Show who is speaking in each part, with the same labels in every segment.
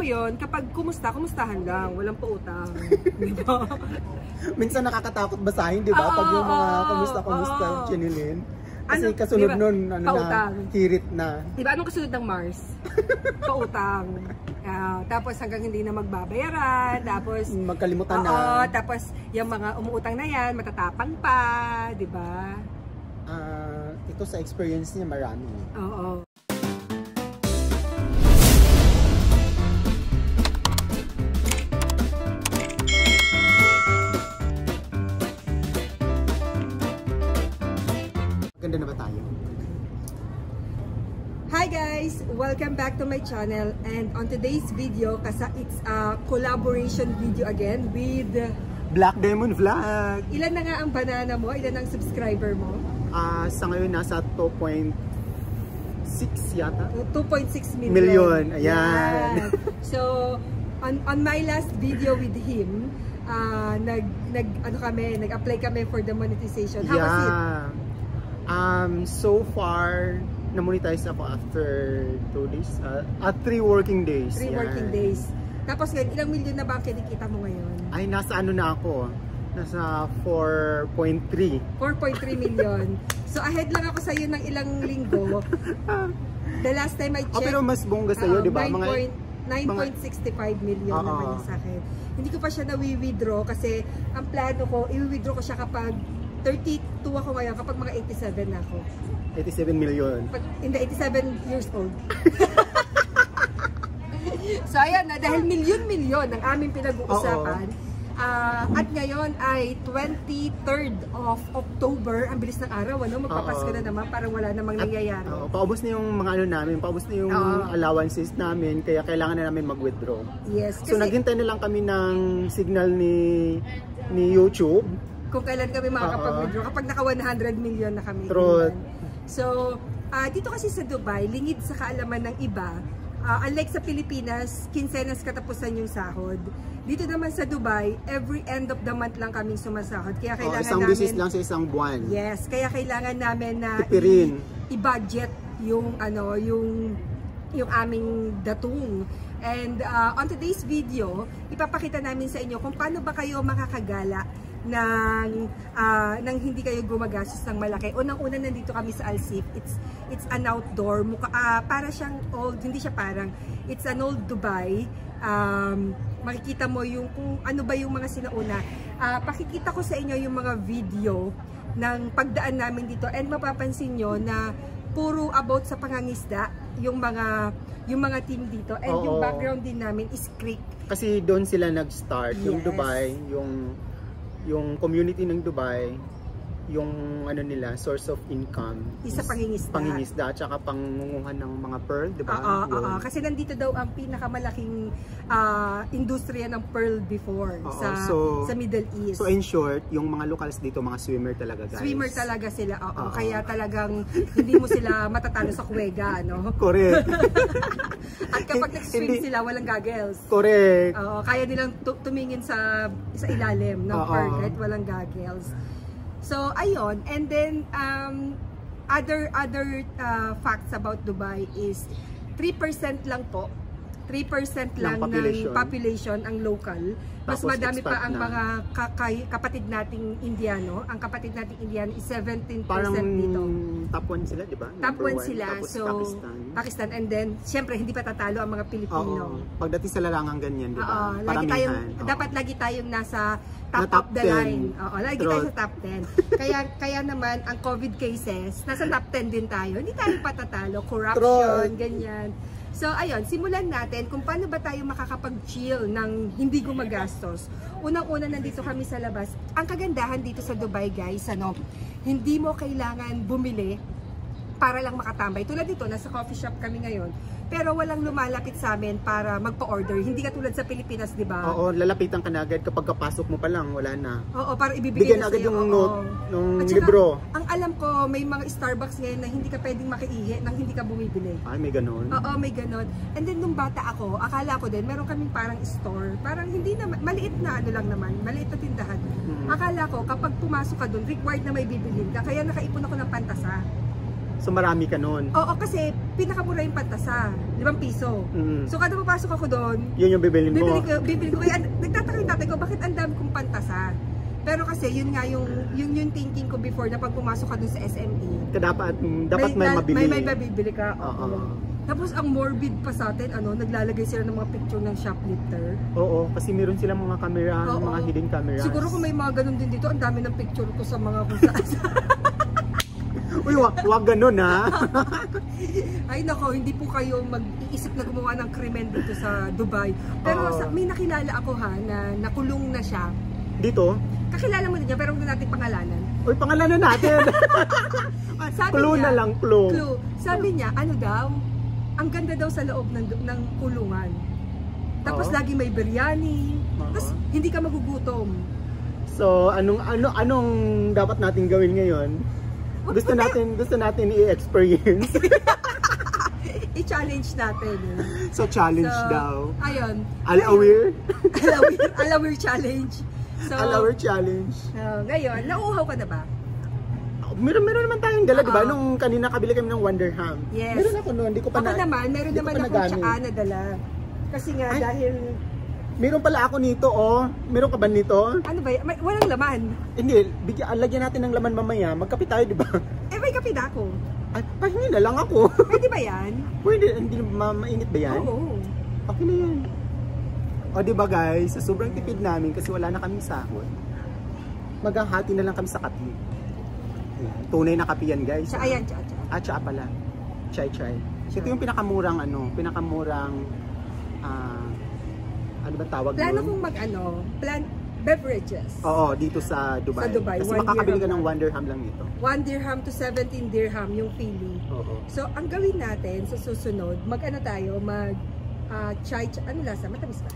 Speaker 1: mo yon kapag kumusta, kumustahan lang. Walang pautang. di ba?
Speaker 2: Minsan nakakatakot basahin, di ba?
Speaker 1: Oo,
Speaker 2: Pag yung mga
Speaker 1: oo,
Speaker 2: kamusta-kamusta
Speaker 1: oo.
Speaker 2: chinilin. Kasi
Speaker 1: Ano,
Speaker 2: kasunod
Speaker 1: di ba?
Speaker 2: nun, ano
Speaker 1: Pautang.
Speaker 2: na, hirit na.
Speaker 1: Di ba anong kasunod ng Mars? pautang. Ah, tapos hanggang hindi na magbabayaran. Tapos,
Speaker 2: Magkalimutan na.
Speaker 1: oo, tapos yung mga umuutang na yan, matatapang pa. Di ba?
Speaker 2: Ah, ito sa experience niya marami.
Speaker 1: Oo.
Speaker 2: Ganda na ba tayo?
Speaker 1: Hi guys! Welcome back to my channel and on today's video, kasi it's a collaboration video again with
Speaker 2: Black Demon Vlog!
Speaker 1: ilan na nga ang banana mo? Ilan ang subscriber mo?
Speaker 2: Ah, sa ngayon nasa 2.6 yata.
Speaker 1: 2.6 million.
Speaker 2: Million, ayan.
Speaker 1: So, on, on my last video with him, ah, nag, nag, ano kami, nag-apply kami for the monetization. How was it?
Speaker 2: Um, so far, na-monetize ako after 2 days. Uh, at 3 working days.
Speaker 1: Three
Speaker 2: Yan.
Speaker 1: working days. Tapos ngayon, ilang million na ba ang kinikita mo ngayon?
Speaker 2: Ay, nasa ano na ako? Nasa 4.3.
Speaker 1: 4.3 million. So ahead lang ako sa iyo ng ilang linggo. The last time I
Speaker 2: Oh,
Speaker 1: checked,
Speaker 2: pero mas bongga sa'yo,
Speaker 1: uh,
Speaker 2: di ba?
Speaker 1: 9
Speaker 2: Mga,
Speaker 1: point- 9.65 million
Speaker 2: Oo.
Speaker 1: naman yung sa akin. Hindi ko pa siya na-withdraw kasi ang plano ko, i-withdraw ko siya kapag 32 ako ngayon, kapag mga 87 na ako.
Speaker 2: 87 million.
Speaker 1: Pag in the 87 years old. so ayan na, dahil milyon-milyon ang aming pinag-uusapan, ah, at ngayon ay 23rd of October, ang bilis ng araw, ano? Magpapasko na naman, parang wala namang nangyayari.
Speaker 2: Oo, paubos na yung mga ano namin, paubos na yung
Speaker 1: Oo.
Speaker 2: allowances namin, kaya kailangan na namin mag-withdraw.
Speaker 1: Yes,
Speaker 2: So
Speaker 1: kasi
Speaker 2: naghintay na lang kami ng signal ni ni YouTube.
Speaker 1: Kung kailan kami makakapag-withdraw, kapag naka 100 million na kami.
Speaker 2: Truth.
Speaker 1: So, ah, dito kasi sa Dubai, lingid sa kaalaman ng iba, ah, unlike sa Pilipinas, kinsenas katapusan yung sahod. Dito naman sa Dubai, every end of the month lang kaming sumasahod. Kaya
Speaker 2: Oh,
Speaker 1: kailangan
Speaker 2: isang
Speaker 1: namin...
Speaker 2: business lang sa isang buwan.
Speaker 1: Yes, kaya kailangan namin na i-budget yung ano, yung yung aming datung. And uh, on today's video, ipapakita namin sa inyo kung paano ba kayo makakagala ng ah, nang hindi kayo gumagastos ng malaki. Unang-una nandito kami sa Alsif. It's it's an outdoor mukha ah, para siyang old, hindi siya parang it's an old Dubai. Um, makikita mo yung kung ano ba yung mga sinauna. Ah, pakikita ko sa inyo yung mga video ng pagdaan namin dito and mapapansin nyo na puro about sa pangangisda yung mga yung mga team dito and yung
Speaker 2: Oo.
Speaker 1: background din namin is creek.
Speaker 2: Kasi doon sila nag-start, yung
Speaker 1: Yes.
Speaker 2: Dubai, yung yung community ng Dubai, yung ano nila, source of income.
Speaker 1: Isa
Speaker 2: is
Speaker 1: pangingisda.
Speaker 2: Pangingisda, tsaka pangunguhan ng mga pearl, di ba?
Speaker 1: Oo, oo,
Speaker 2: Yun.
Speaker 1: oo. Kasi nandito daw ang pinakamalaking ah, industriya ng pearl before
Speaker 2: Oo,
Speaker 1: sa
Speaker 2: so-
Speaker 1: sa Middle East.
Speaker 2: So in short, yung mga locals dito, mga swimmer talaga guys.
Speaker 1: Swimmer talaga sila, oo.
Speaker 2: Oo.
Speaker 1: Kaya talagang hindi mo sila matatalo sa kuwega, no?
Speaker 2: Correct.
Speaker 1: At kapag nag-swim sila, walang goggles.
Speaker 2: Correct.
Speaker 1: Oo, kaya nilang tu- tumingin sa sa ilalim ng
Speaker 2: Oo.
Speaker 1: pearl kahit walang goggles. So, ayun. And then, um, other other uh, facts about Dubai is 3% lang po 3% lang ng population.
Speaker 2: population.
Speaker 1: ang local. Mas
Speaker 2: Tapos
Speaker 1: madami pa ang
Speaker 2: na.
Speaker 1: mga kakay- kapatid nating Indiano. Ang kapatid nating Indiano is 17%
Speaker 2: Parang
Speaker 1: dito.
Speaker 2: top 1 sila, di ba?
Speaker 1: Top
Speaker 2: Number
Speaker 1: 1
Speaker 2: one,
Speaker 1: sila.
Speaker 2: Tapos
Speaker 1: so,
Speaker 2: Pakistan.
Speaker 1: Pakistan. And then, syempre, hindi pa tatalo ang mga Pilipino.
Speaker 2: Oo. Pagdating sa larangang ganyan, di
Speaker 1: Oo,
Speaker 2: ba?
Speaker 1: lagi
Speaker 2: Paramihan.
Speaker 1: tayong,
Speaker 2: Oo.
Speaker 1: dapat lagi tayong nasa top,
Speaker 2: Na top
Speaker 1: of the
Speaker 2: 10.
Speaker 1: line. Oo, lagi
Speaker 2: True.
Speaker 1: tayo sa top 10. kaya, kaya naman, ang COVID cases, nasa top 10 din tayo. Hindi tayo patatalo. Corruption,
Speaker 2: True.
Speaker 1: ganyan. So, ayun, simulan natin kung paano ba tayo makakapag-chill ng hindi gumagastos. Unang-una, nandito kami sa labas. Ang kagandahan dito sa Dubai, guys, ano, hindi mo kailangan bumili para lang makatambay. Tulad dito, nasa coffee shop kami ngayon. Pero walang lumalapit sa amin para magpa-order. Hindi katulad sa Pilipinas, di ba?
Speaker 2: Oo, lalapitan ka na agad kapag kapasok mo pa lang, wala na.
Speaker 1: Oo, para ibibigay
Speaker 2: Bigyan
Speaker 1: na
Speaker 2: agad yung
Speaker 1: Oo.
Speaker 2: note ng
Speaker 1: At saka,
Speaker 2: libro.
Speaker 1: Ang alam ko, may mga Starbucks ngayon na hindi ka pwedeng makiihi nang hindi ka bumibili.
Speaker 2: Ay, may ganun.
Speaker 1: Oo, may ganon. And then nung bata ako, akala ko din, meron kaming parang store. Parang hindi na, maliit na ano lang naman, maliit na tindahan.
Speaker 2: Mm.
Speaker 1: Akala ko, kapag pumasok ka doon, required na may bibilhin ka. Kaya nakaipon ako ng pantasa.
Speaker 2: So marami ka nun.
Speaker 1: Oo, kasi pinakamura yung pantasa, 5 piso.
Speaker 2: Mm.
Speaker 1: So kada papasok ako doon,
Speaker 2: Yun yung bibilin mo.
Speaker 1: bibili ko, bibili ko. Kaya nagtataka yung tatay ko, bakit ang dami kong pantasa? Pero kasi yun nga yung, yun yung thinking ko before na pag pumasok ka doon sa SME.
Speaker 2: Dapat, mm, dapat may,
Speaker 1: na-
Speaker 2: mabili.
Speaker 1: May, may mabibili ka.
Speaker 2: Oo.
Speaker 1: Oo. Tapos ang morbid pa sa atin, ano, naglalagay sila ng mga picture ng shoplifter.
Speaker 2: Oo, kasi meron silang mga camera,
Speaker 1: Oo.
Speaker 2: mga hidden cameras.
Speaker 1: Siguro kung may mga ganun din dito, ang dami ng picture ko sa mga kung saan.
Speaker 2: Uy, wag, wag ganun ha.
Speaker 1: Ay nako, hindi po kayo mag-iisip na gumawa ng krimen dito sa Dubai. Pero
Speaker 2: Oo.
Speaker 1: sa, may nakilala ako ha, na nakulong na siya.
Speaker 2: Dito,
Speaker 1: Kakilala mo din niya, pero huwag na natin pangalanan.
Speaker 2: uy, pangalanan natin.
Speaker 1: Sabi
Speaker 2: clue
Speaker 1: niya-
Speaker 2: na lang, clue.
Speaker 1: Clue. Sabi niya, ano daw, ang ganda daw sa loob ng, ng kulungan. Tapos
Speaker 2: Oo.
Speaker 1: lagi may biryani.
Speaker 2: Oo.
Speaker 1: Tapos hindi ka magugutom.
Speaker 2: So, anong ano anong dapat natin gawin ngayon? Gusto
Speaker 1: na-
Speaker 2: natin gusto natin i-experience.
Speaker 1: I-challenge natin. eh.
Speaker 2: so challenge
Speaker 1: So,
Speaker 2: daw.
Speaker 1: Ayun.
Speaker 2: Alawir?
Speaker 1: Alawir, Alawir challenge. So,
Speaker 2: Alawir challenge.
Speaker 1: uh, ngayon, nauuhaw ka na ba?
Speaker 2: Meron meron naman tayong dala, 'di ba?
Speaker 1: Oo.
Speaker 2: Nung kanina kabili kami ng Wonderham.
Speaker 1: Yes.
Speaker 2: Meron ako noon, hindi ko pa
Speaker 1: Ako
Speaker 2: na
Speaker 1: naman, meron naman
Speaker 2: pa
Speaker 1: akong tsaa na dala. Kasi nga,
Speaker 2: Ay.
Speaker 1: dahil,
Speaker 2: Meron pala ako nito, oh. Meron ka ba nito?
Speaker 1: ano ba, may, walang laman.
Speaker 2: Hindi, bigyan lagyan natin ng laman mamaya. Magkape tayo, 'di ba?
Speaker 1: Eh, may kape na ako.
Speaker 2: Ay, pahingi na lang ako.
Speaker 1: Pwede ba yan?
Speaker 2: Pwede, hindi ma mainit ba yan?
Speaker 1: Oo.
Speaker 2: Okay na yan. O di ba guys, sa sobrang tipid namin kasi wala na kaming sahod, maghahati na lang kami sa kape. Ayan, Tunay na kape yan guys.
Speaker 1: Tsa, ayan, tsa, tsa.
Speaker 2: Ah, tsaa pala. Chai chai. Ito yung pinakamurang ano, pinakamurang ah ano ba tawag
Speaker 1: Plano
Speaker 2: nun?
Speaker 1: kong mag, ano, plan, beverages.
Speaker 2: Oo, dito sa Dubai.
Speaker 1: Sa Dubai,
Speaker 2: Kasi makakabili ka ng
Speaker 1: lang.
Speaker 2: 1 dirham lang nito.
Speaker 1: 1 dirham to 17 dirham yung fili.
Speaker 2: Oo.
Speaker 1: So, ang gawin natin sa susunod, mag ano tayo, mag ah, chai, chai, ano lasa? Matamis ba?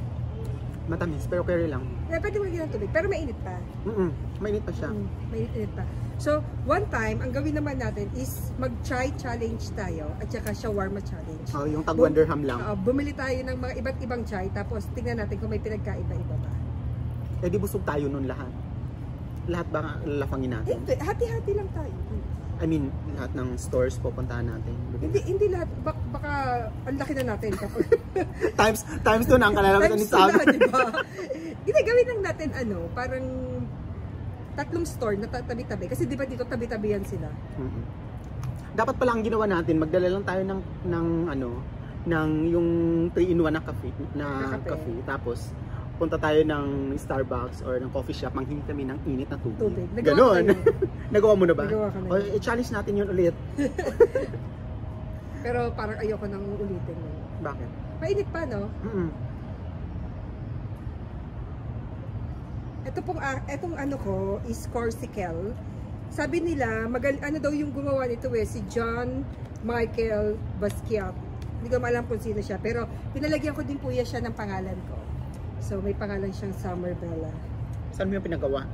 Speaker 2: Matamis, pero carry lang.
Speaker 1: Eh, pwede mo ng tubig, pero mainit pa.
Speaker 2: Mm mainit pa siya.
Speaker 1: Mm, mainit-init pa. So, one time, ang gawin naman natin is mag-chai challenge tayo at saka shawarma challenge.
Speaker 2: Oh, yung tag
Speaker 1: Bu-
Speaker 2: 1 dirham lang.
Speaker 1: Oo, bumili tayo ng mga iba't ibang chai tapos tingnan natin kung may pinagkaiba-iba ba.
Speaker 2: Eh di busog tayo nun lahat. Lahat ba nga lalafangin natin?
Speaker 1: Hindi, hati-hati lang tayo.
Speaker 2: I mean, lahat ng stores pupuntahan natin.
Speaker 1: Hindi hindi lahat bak, baka ang laki na natin kapag
Speaker 2: times times doon ang kalalaman ni
Speaker 1: Times two na,
Speaker 2: Sam.
Speaker 1: di ba? Hindi, gawin lang natin ano, parang tatlong store na tabi-tabi. Kasi di ba dito tabi-tabi yan sila?
Speaker 2: Mhm. Dapat pala ang ginawa natin, magdala lang tayo ng ng ano, ng yung 3 in 1 na cafe, na
Speaker 1: Na
Speaker 2: cafe. Tapos punta tayo ng Starbucks or ng coffee shop, manghingi kami ng init na tubig.
Speaker 1: Tubig. Nagawa
Speaker 2: Ganon. Nagawa mo na ba?
Speaker 1: Nagawa
Speaker 2: O, i-challenge natin yun ulit.
Speaker 1: Pero parang ayoko nang ulitin yun.
Speaker 2: Bakit?
Speaker 1: Mainit pa, no?
Speaker 2: Mm-mm.
Speaker 1: Ito pong, ah, etong ano ko is Corsical. Sabi nila, magal, ano daw yung gumawa nito eh, si John Michael Basquiat. Hindi ko maalam kung sino siya, pero pinalagyan ko din po siya ng pangalan ko. So, may pangalan siyang Summer Bella.
Speaker 2: Saan mo yung pinagawa?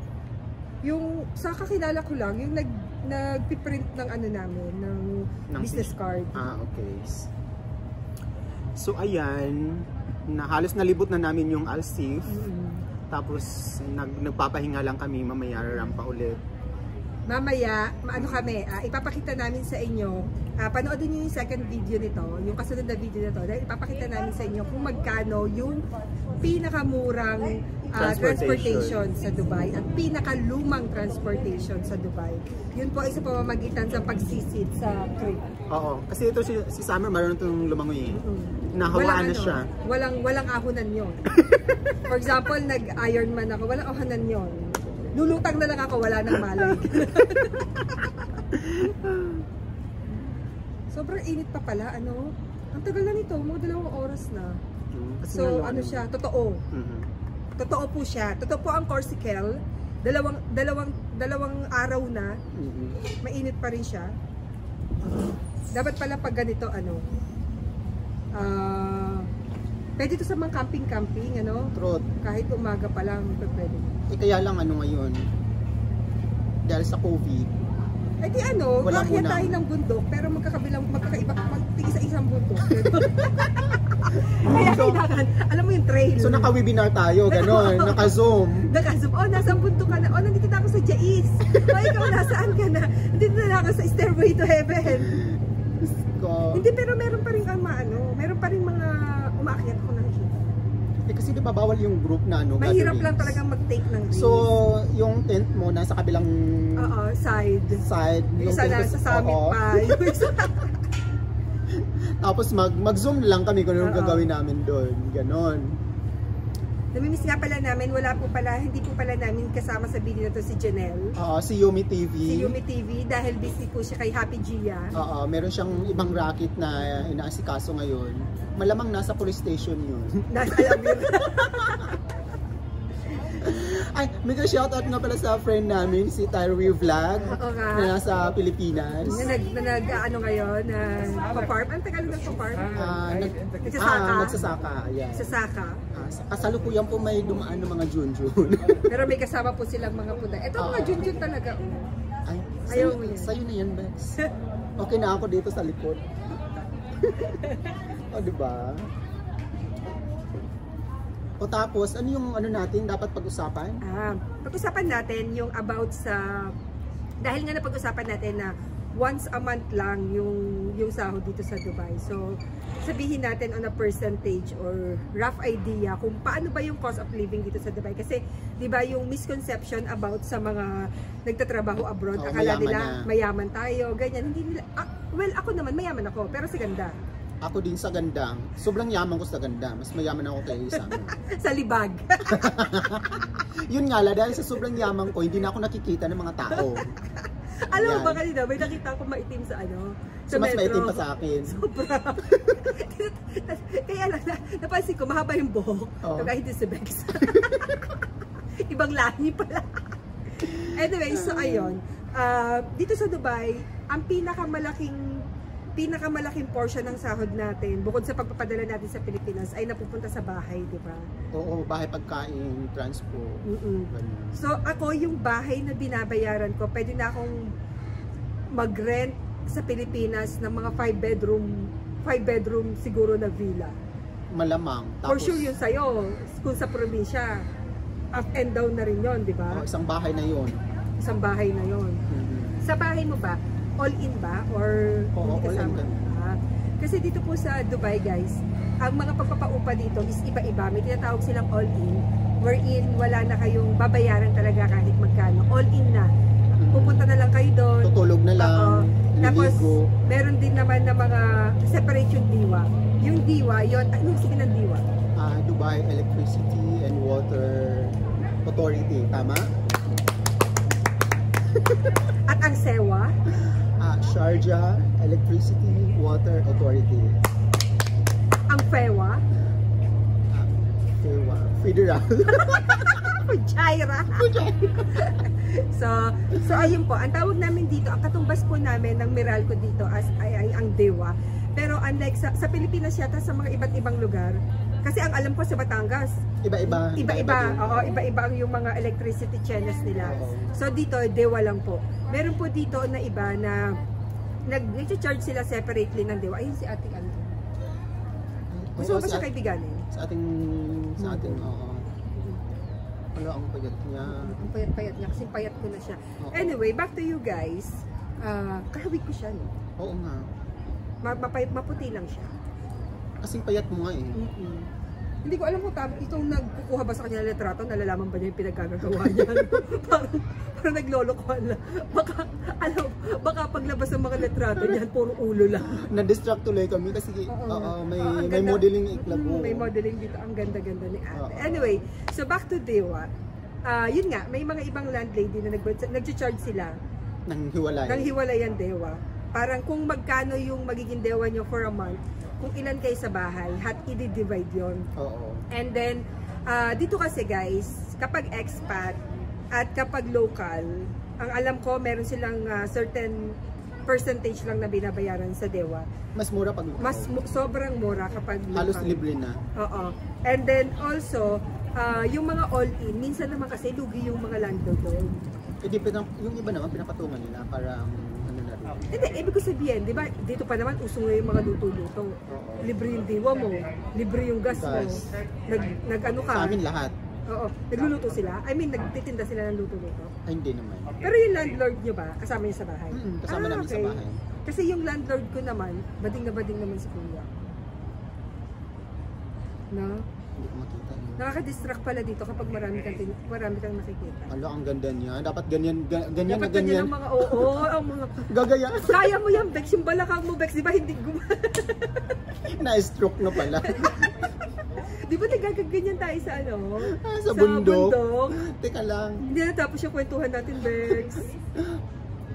Speaker 1: Yung, sa kakilala ko lang, yung nag, nagpiprint ng ano namin, ng,
Speaker 2: Ng
Speaker 1: business card.
Speaker 2: Ah, okay. So, ayan, na halos nalibot na namin yung Alsif.
Speaker 1: Mm.
Speaker 2: Tapos, nag, nagpapahinga lang kami, mamaya rampa ulit.
Speaker 1: Mamaya, ano kami, ah, ipapakita namin sa inyo, ah, panoodin niyo yung second video nito, yung kasunod na video nito, dahil ipapakita namin sa inyo kung magkano yung pinakamurang ah,
Speaker 2: Transportation.
Speaker 1: transportation sa Dubai at pinakalumang transportation sa Dubai. Yun po ay sa pamamagitan sa pagsisid sa trip.
Speaker 2: Oo, kasi ito si, si Summer marunong itong lumangoy eh.
Speaker 1: Mm.
Speaker 2: Nahawaan na siya.
Speaker 1: Walang, walang ahunan yon. For example, nag-Ironman ako, walang ahunan yon. Lulutang na lang ako, wala nang malay. Sobrang init pa pala, ano? Ang tagal na nito, mga dalawang oras na.
Speaker 2: Mm, kasi
Speaker 1: So,
Speaker 2: nga,
Speaker 1: ano siya, totoo.
Speaker 2: Mhm.
Speaker 1: Totoo po siya. Totoo po ang Corsical. Dalawang, dalawang, dalawang araw na,
Speaker 2: Mhm.
Speaker 1: mainit pa rin siya. Dapat pala pag ganito, ano, ah, pwede to sa mga camping-camping, ano,
Speaker 2: Truth.
Speaker 1: kahit umaga pa lang, pwede.
Speaker 2: Eh, kaya lang ano ngayon, dahil sa COVID,
Speaker 1: Eh di ano,
Speaker 2: Wala
Speaker 1: makakya
Speaker 2: muna.
Speaker 1: tayo ng bundok, pero magkakabilang, magkakaiba, magtigis sa isang bundok. Kaya kailangan, alam mo yung trail.
Speaker 2: So naka-webinar tayo, gano'n, naka-zoom.
Speaker 1: Naka-zoom. Oh, nasa punto ka na. Oh, nandito na ako sa Jais. Oh, ikaw nasaan ka na? Nandito na ako sa Stairway to Heaven.
Speaker 2: Ko.
Speaker 1: Hindi, pero meron pa rin ang ano, meron pa rin mga umaakyat ko ng jeep.
Speaker 2: Eh, kasi di ba bawal yung group na ano,
Speaker 1: Mahirap
Speaker 2: gatherings.
Speaker 1: lang talagang mag-take ng risk.
Speaker 2: So, yung tent mo nasa kabilang
Speaker 1: Oo, side.
Speaker 2: side.
Speaker 1: Yung isa na sa summit
Speaker 2: oo.
Speaker 1: pa. Yung isa,
Speaker 2: Tapos mag, mag-zoom lang kami kung anong
Speaker 1: Oo.
Speaker 2: gagawin namin doon. Ganon.
Speaker 1: Namimiss nga pala namin, wala po pala, hindi po pala namin kasama sa video na to si Janelle.
Speaker 2: Oo, si Yumi TV.
Speaker 1: Si Yumi TV dahil busy po siya kay Happy Gia.
Speaker 2: Oo, meron siyang ibang racket na inaasikaso ngayon. Malamang nasa police station yun.
Speaker 1: Nasa alam yun.
Speaker 2: Ay, may shoutout nga pala sa friend namin, si Tyree Vlog,
Speaker 1: Oo nga.
Speaker 2: na nasa Pilipinas.
Speaker 1: na nag, na nag ano ngayon, na pa-farm. Ang tagal ng pa-farm?
Speaker 2: Ah, nag,
Speaker 1: Nagsasaka?
Speaker 2: ah, nagsasaka, yeah.
Speaker 1: Sa Saka.
Speaker 2: Ah, sa kasalukuyan po may dumaan ng mga Junjun.
Speaker 1: Pero may kasama po silang mga puda. Ito mga
Speaker 2: Oo.
Speaker 1: junjun talaga. oh.
Speaker 2: Ay,
Speaker 1: Ayaw
Speaker 2: sa'yo,
Speaker 1: mo yan.
Speaker 2: sa'yo na yan, Bex. Okay na ako dito sa likod. o, di ba? O tapos, ano yung ano natin dapat pag-usapan?
Speaker 1: Ah, pag-usapan natin yung about sa dahil nga napag-usapan natin na once a month lang yung yung sahod dito sa Dubai. So, sabihin natin on a percentage or rough idea kung paano ba yung cost of living dito sa Dubai. Kasi, di ba yung misconception about sa mga nagtatrabaho abroad,
Speaker 2: Oo,
Speaker 1: akala nila
Speaker 2: na.
Speaker 1: mayaman tayo, ganyan. Hindi nila, ah, well, ako naman, mayaman ako, pero sa ganda.
Speaker 2: Ako din sa ganda. Sobrang yaman ko sa ganda. Mas mayaman ako kay isa.
Speaker 1: sa libag.
Speaker 2: Yun nga la, dahil sa sobrang yaman ko, hindi na ako nakikita ng mga tao.
Speaker 1: Alam mo ba kanina, may nakita ko maitim sa ano?
Speaker 2: So, mas
Speaker 1: metro.
Speaker 2: maitim pa sa akin.
Speaker 1: Sobra. Kaya lang, na, napansin ko, mahaba yung buhok.
Speaker 2: Oo.
Speaker 1: So, kahit si Bex. Ibang lahi pala. anyway, so ayun. Ah, dito sa Dubai, ang pinakamalaking pinakamalaking portion ng sahod natin, bukod sa pagpapadala natin sa Pilipinas, ay napupunta sa bahay, di ba?
Speaker 2: Oo, bahay pagkain, transport.
Speaker 1: Mm-mm.
Speaker 2: Ganun.
Speaker 1: So ako yung bahay na binabayaran ko, pwede na akong mag-rent sa Pilipinas ng mga 5 bedroom 5 bedroom siguro na villa.
Speaker 2: Malamang.
Speaker 1: For sure yun sa'yo, kung sa probinsya, up and down na rin yun, di ba?
Speaker 2: oh, isang bahay na yun.
Speaker 1: Isang bahay na yon.
Speaker 2: Mhm.
Speaker 1: Sa bahay mo ba, all-in ba? Or
Speaker 2: Oo,
Speaker 1: hindi
Speaker 2: all-in
Speaker 1: kasama?
Speaker 2: kami.
Speaker 1: Ah, kasi dito po sa Dubai guys, ang mga pagpapaupa dito is iba-iba. May tinatawag silang all-in, wherein wala na kayong babayaran talaga kahit magkano. All-in na. Pupunta na lang kayo doon.
Speaker 2: Tutulog na lang,
Speaker 1: Oo. Tapos,
Speaker 2: liligo.
Speaker 1: meron din naman na mga separate yung diwa. Yung diwa, yon anong sige ng diwa?
Speaker 2: Ah, Dubai Electricity and Water Authority, tama?
Speaker 1: At ang sewa,
Speaker 2: Sharjah Electricity Water Authority.
Speaker 1: ang fewa,
Speaker 2: Ah, FEWA, Federal.
Speaker 1: Fujairah. so, so ayun po, ang tawag namin dito, ang katumbas po namin ng Meralco dito as ay, ay ang Dewa. Pero unlike sa, sa Pilipinas yata sa mga iba't ibang lugar, kasi ang alam ko sa Batangas,
Speaker 2: Iba-iba.
Speaker 1: iba-iba, oo, iba-iba ang yung mga electricity channels nila. So dito, Dewa lang po. Meron po dito na iba na nag charge sila separately ng Dewa. Ayun si Ate ano. Gusto mo ba siya kaibiganin?
Speaker 2: sa ating, sa ating, oo. Ano ang payat niya?
Speaker 1: Ang payat-payat niya kasi payat ko na siya. Anyway, back to you guys. Ah, kahawig ko siya, no?
Speaker 2: Oo nga.
Speaker 1: Ma mapayat, maputi lang siya.
Speaker 2: Kasing payat mo nga eh.
Speaker 1: Mm-mm. Hindi ko alam kung tam itong nagkukuha ba sa kanya ng litrato, nalalaman ba niya yung pinagkagagawa niya? parang, parang naglolokohan lang. Baka, alam, baka paglabas ng mga litrato niyan, puro ulo lang.
Speaker 2: Na-distract tuloy kami kasi
Speaker 1: oo,
Speaker 2: may,
Speaker 1: Oo, ang
Speaker 2: may
Speaker 1: ganda.
Speaker 2: modeling iklabo.
Speaker 1: Mm, may modeling dito. Ang ganda-ganda ni ate.
Speaker 2: Oo.
Speaker 1: Anyway, so back to Dewa. Ah, yun nga, may mga ibang landlady na nag nag-charge sila
Speaker 2: Nang hiwalay.
Speaker 1: ng hiwalayan dewa. Parang kung magkano yung magiging dewa nyo for a month, kung ilan kayo sa bahay, hat i-divide yon.
Speaker 2: Oo.
Speaker 1: And then, ah, dito kasi guys, kapag expat at kapag local, ang alam ko meron silang ah, certain percentage lang na binabayaran sa dewa.
Speaker 2: Mas mura pag
Speaker 1: Mas mu- sobrang mura kapag local.
Speaker 2: halos libre na.
Speaker 1: Oo. And then also, ah, yung mga all-in, minsan naman kasi lugi yung mga landlord doon.
Speaker 2: Eh, di, yung iba naman pinapatungan nila ano na
Speaker 1: Hindi, ibig ko sabihin, di ba, dito pa naman uso nga yung mga luto-luto. Libre yung diwa mo, libre yung gas mo. Nag, nag ano ka?
Speaker 2: Sa amin lahat.
Speaker 1: Oo, nagluluto sila. I mean, nagtitinda sila ng luto-luto.
Speaker 2: Ay, hindi naman.
Speaker 1: Pero yung landlord nyo ba, kasama niyo sa bahay?
Speaker 2: Mm, kasama namin sa bahay.
Speaker 1: Kasi yung landlord ko naman, bading na bading naman si Kuya. No?
Speaker 2: Hindi ko makita.
Speaker 1: Nakaka-distract pala dito kapag marami kang, marami kang nakikita.
Speaker 2: Alo, ang ganda niya. Dapat ganyan, ga- ganyan
Speaker 1: Dapat
Speaker 2: na ganyan.
Speaker 1: ganyan ang mga oo, ang mga...
Speaker 2: Gagaya.
Speaker 1: Kaya mo yan, Bex. Yung balakang mo, Bex, di ba hindi gum...
Speaker 2: Na-stroke na pala.
Speaker 1: di ba nagagaganyan tayo sa ano?
Speaker 2: Ah, sa bundok.
Speaker 1: bundok.
Speaker 2: Teka lang.
Speaker 1: Hindi na tapos yung kwentuhan natin, Bex.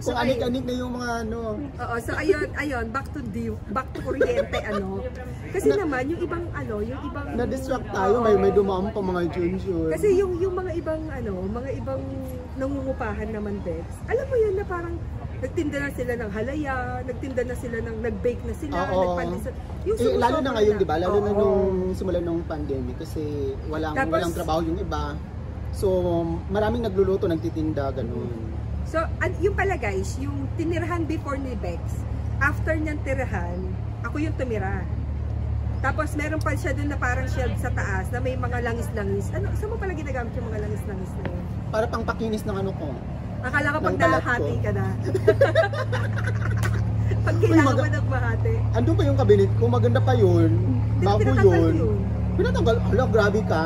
Speaker 1: So, ay-
Speaker 2: anik-anik na yung mga ano.
Speaker 1: Oo, so ayun, ayun, back to the, back to kuryente, ano. Kasi
Speaker 2: Na-
Speaker 1: naman, yung ibang, ano, yung ibang...
Speaker 2: Na-distract tayo. May, may dumaan pa mga junjun.
Speaker 1: Kasi yung yung mga ibang ano, mga ibang nangungupahan naman Bex. Alam mo yun na parang nagtinda na sila ng halaya, nagtinda na sila ng nag-bake na sila,
Speaker 2: Oo.
Speaker 1: nagpandesal. Yung
Speaker 2: Eh, lalo na ngayon, di ba? Lalo na
Speaker 1: Oo.
Speaker 2: nung simula nung pandemic kasi walang
Speaker 1: Tapos-
Speaker 2: walang trabaho yung iba. So, maraming nagluluto, nagtitinda, ganun.
Speaker 1: So, an- yung pala guys, yung tinirahan before ni Bex, after niyang tirahan, ako yung tumira. Tapos meron pa siya dun na parang shelf sa taas na may mga langis-langis. Ano, saan mo pala ginagamit yung mga langis-langis na yun?
Speaker 2: Para pang pakinis ng ano ko.
Speaker 1: Akala ko pag
Speaker 2: ko.
Speaker 1: ka na. pag kailangan mo nagbahati.
Speaker 2: Andun pa yung kabinet ko, maganda pa yun. Bago yun.
Speaker 1: yun?
Speaker 2: Pinatanggal, hala, grabe ka.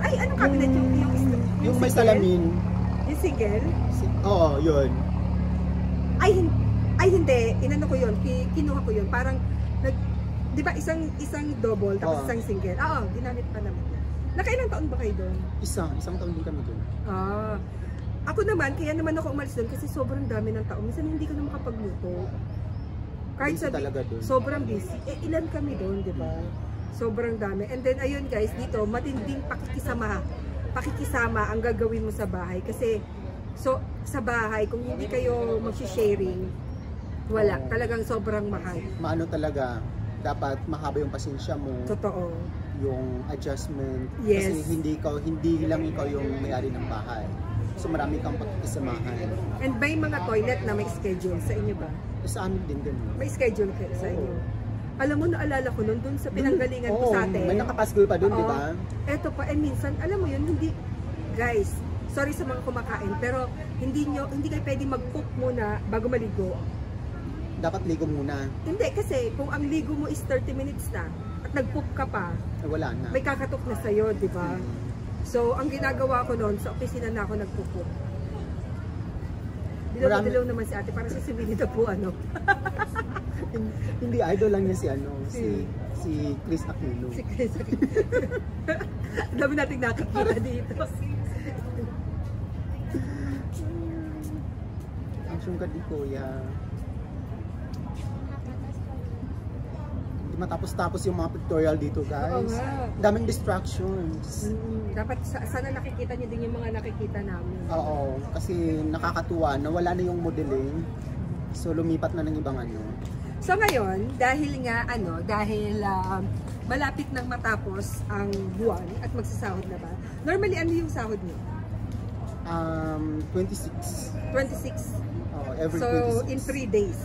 Speaker 1: Ay, anong cabinet yung, yung, yung,
Speaker 2: Yung may
Speaker 1: single?
Speaker 2: salamin.
Speaker 1: Yung single?
Speaker 2: Oo, yun.
Speaker 1: Ay, hin- ay hindi. Inano ko yun. Ki- kinuha ko yun. Parang, nag, di ba isang isang double tapos
Speaker 2: Oo.
Speaker 1: isang single? Oo, ginamit pa naman. Nakailang taon ba kayo doon?
Speaker 2: Isa, isang taon din kami dun.
Speaker 1: Ah. Ako naman, kaya naman ako umalis doon kasi sobrang dami ng tao. Minsan hindi ko na makapagluto. Kahit
Speaker 2: Busy
Speaker 1: sabi,
Speaker 2: talaga dun.
Speaker 1: sobrang busy. Eh, ilan kami doon, di ba? Sobrang dami. And then, ayun guys, dito, matinding pakikisama. Pakikisama ang gagawin mo sa bahay. Kasi, so, sa bahay, kung hindi kayo mag-sharing, wala.
Speaker 2: Oo.
Speaker 1: Talagang sobrang mahal.
Speaker 2: Maano talaga, dapat mahaba yung pasensya mo,
Speaker 1: Totoo.
Speaker 2: yung adjustment.
Speaker 1: Yes.
Speaker 2: Kasi hindi ikaw, hindi lang ikaw yung may-ari ng bahay. So marami kang pagkikisamahan.
Speaker 1: And may mga toilet na may schedule. Sa inyo ba?
Speaker 2: Sa amin din ganun.
Speaker 1: May schedule kayo sa inyo. Alam mo, naalala ko nun, dun sa pinanggalingan ko
Speaker 2: Oo,
Speaker 1: sa atin.
Speaker 2: May nakapaskul pa dun,
Speaker 1: Oo.
Speaker 2: di ba?
Speaker 1: Eto pa, eh minsan, alam mo yun, hindi, guys, sorry sa mga kumakain, pero hindi nyo, hindi kayo pwede mag-cook muna bago maligo.
Speaker 2: Dapat ligo muna.
Speaker 1: Hindi, kasi kung ang ligo mo is 30 minutes na, at nag-cook ka pa,
Speaker 2: Eh, wala na.
Speaker 1: may kakatok na sa'yo, di ba?
Speaker 2: Mm.
Speaker 1: So, ang ginagawa ko noon, sa opisina na ako.
Speaker 2: Marami-
Speaker 1: Dilaw-dilaw naman si ate, para sa si Winnie the Pooh, ano.
Speaker 2: Hindi, idol lang niya si ano, si,
Speaker 1: Si-
Speaker 2: si Chris Aquino.
Speaker 1: Si Chris. Ang dami nating nakikita dito.
Speaker 2: Sungkad ni Kuya. Hindi matapos-tapos yung mga pictorial dito, guys. Daming distractions.
Speaker 1: Mm, dapat sa- sana nakikita niyo din yung mga nakikita namin.
Speaker 2: Oo, kasi nakakatuwa na wala na yung modeling. So lumipat na ng ibang ano.
Speaker 1: So ngayon, dahil nga ano, dahil um, malapit nang matapos ang buwan at magsasahod na ba? Normally ano yung sahod niyo?
Speaker 2: Um, 26.
Speaker 1: 26.
Speaker 2: Oh, every
Speaker 1: So
Speaker 2: 26.
Speaker 1: in 3 days.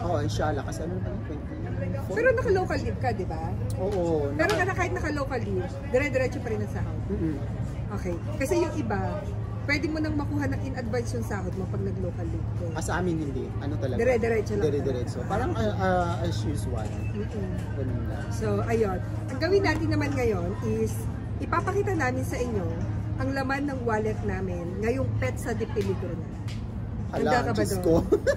Speaker 2: Oo, oh, inshallah. Kasi ano pa 20?
Speaker 1: Pero naka-local leave ka, di ba?
Speaker 2: Oo.
Speaker 1: Pero
Speaker 2: naka-
Speaker 1: na kahit naka-local leave, dire-diretso pa rin ang sahod.
Speaker 2: Mm-mm.
Speaker 1: Okay. Kasi yung iba, pwede mo nang makuha ng in advance yung sahod mo pag nag-local leave ka.
Speaker 2: Ah, sa amin hindi. Ano talaga?
Speaker 1: Dire-diretso lang.
Speaker 2: Dire-diretso. Parang uh, uh, as usual. Ganun lang.
Speaker 1: So, ayun. Ang gawin natin naman ngayon is ipapakita namin sa inyo ang laman ng wallet namin ngayong Petsa de Peligro na. Handa ka ba doon?
Speaker 2: ko.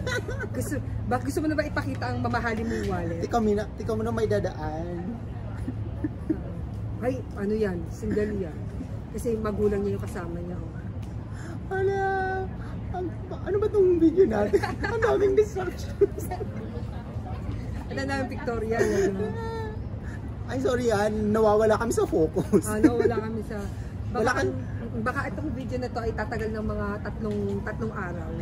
Speaker 1: Gusto, ba, gusto mo na ba ipakita ang mamahalin mong wallet?
Speaker 2: ikaw, mina, ikaw mo na may dadaan.
Speaker 1: Ay, ano yan? Sandali yan. Kasi magulang niya yung kasama niya. oh.
Speaker 2: Hala, ang, ano ba tong video natin? ang daming distractions.
Speaker 1: Ano namin Victoria? Ano?
Speaker 2: Ay, sorry yan. Nawawala kami sa focus.
Speaker 1: ano, wala kami sa...
Speaker 2: Wala
Speaker 1: Baka,
Speaker 2: kang-
Speaker 1: baka itong video na to ay tatagal ng mga tatlong tatlong araw.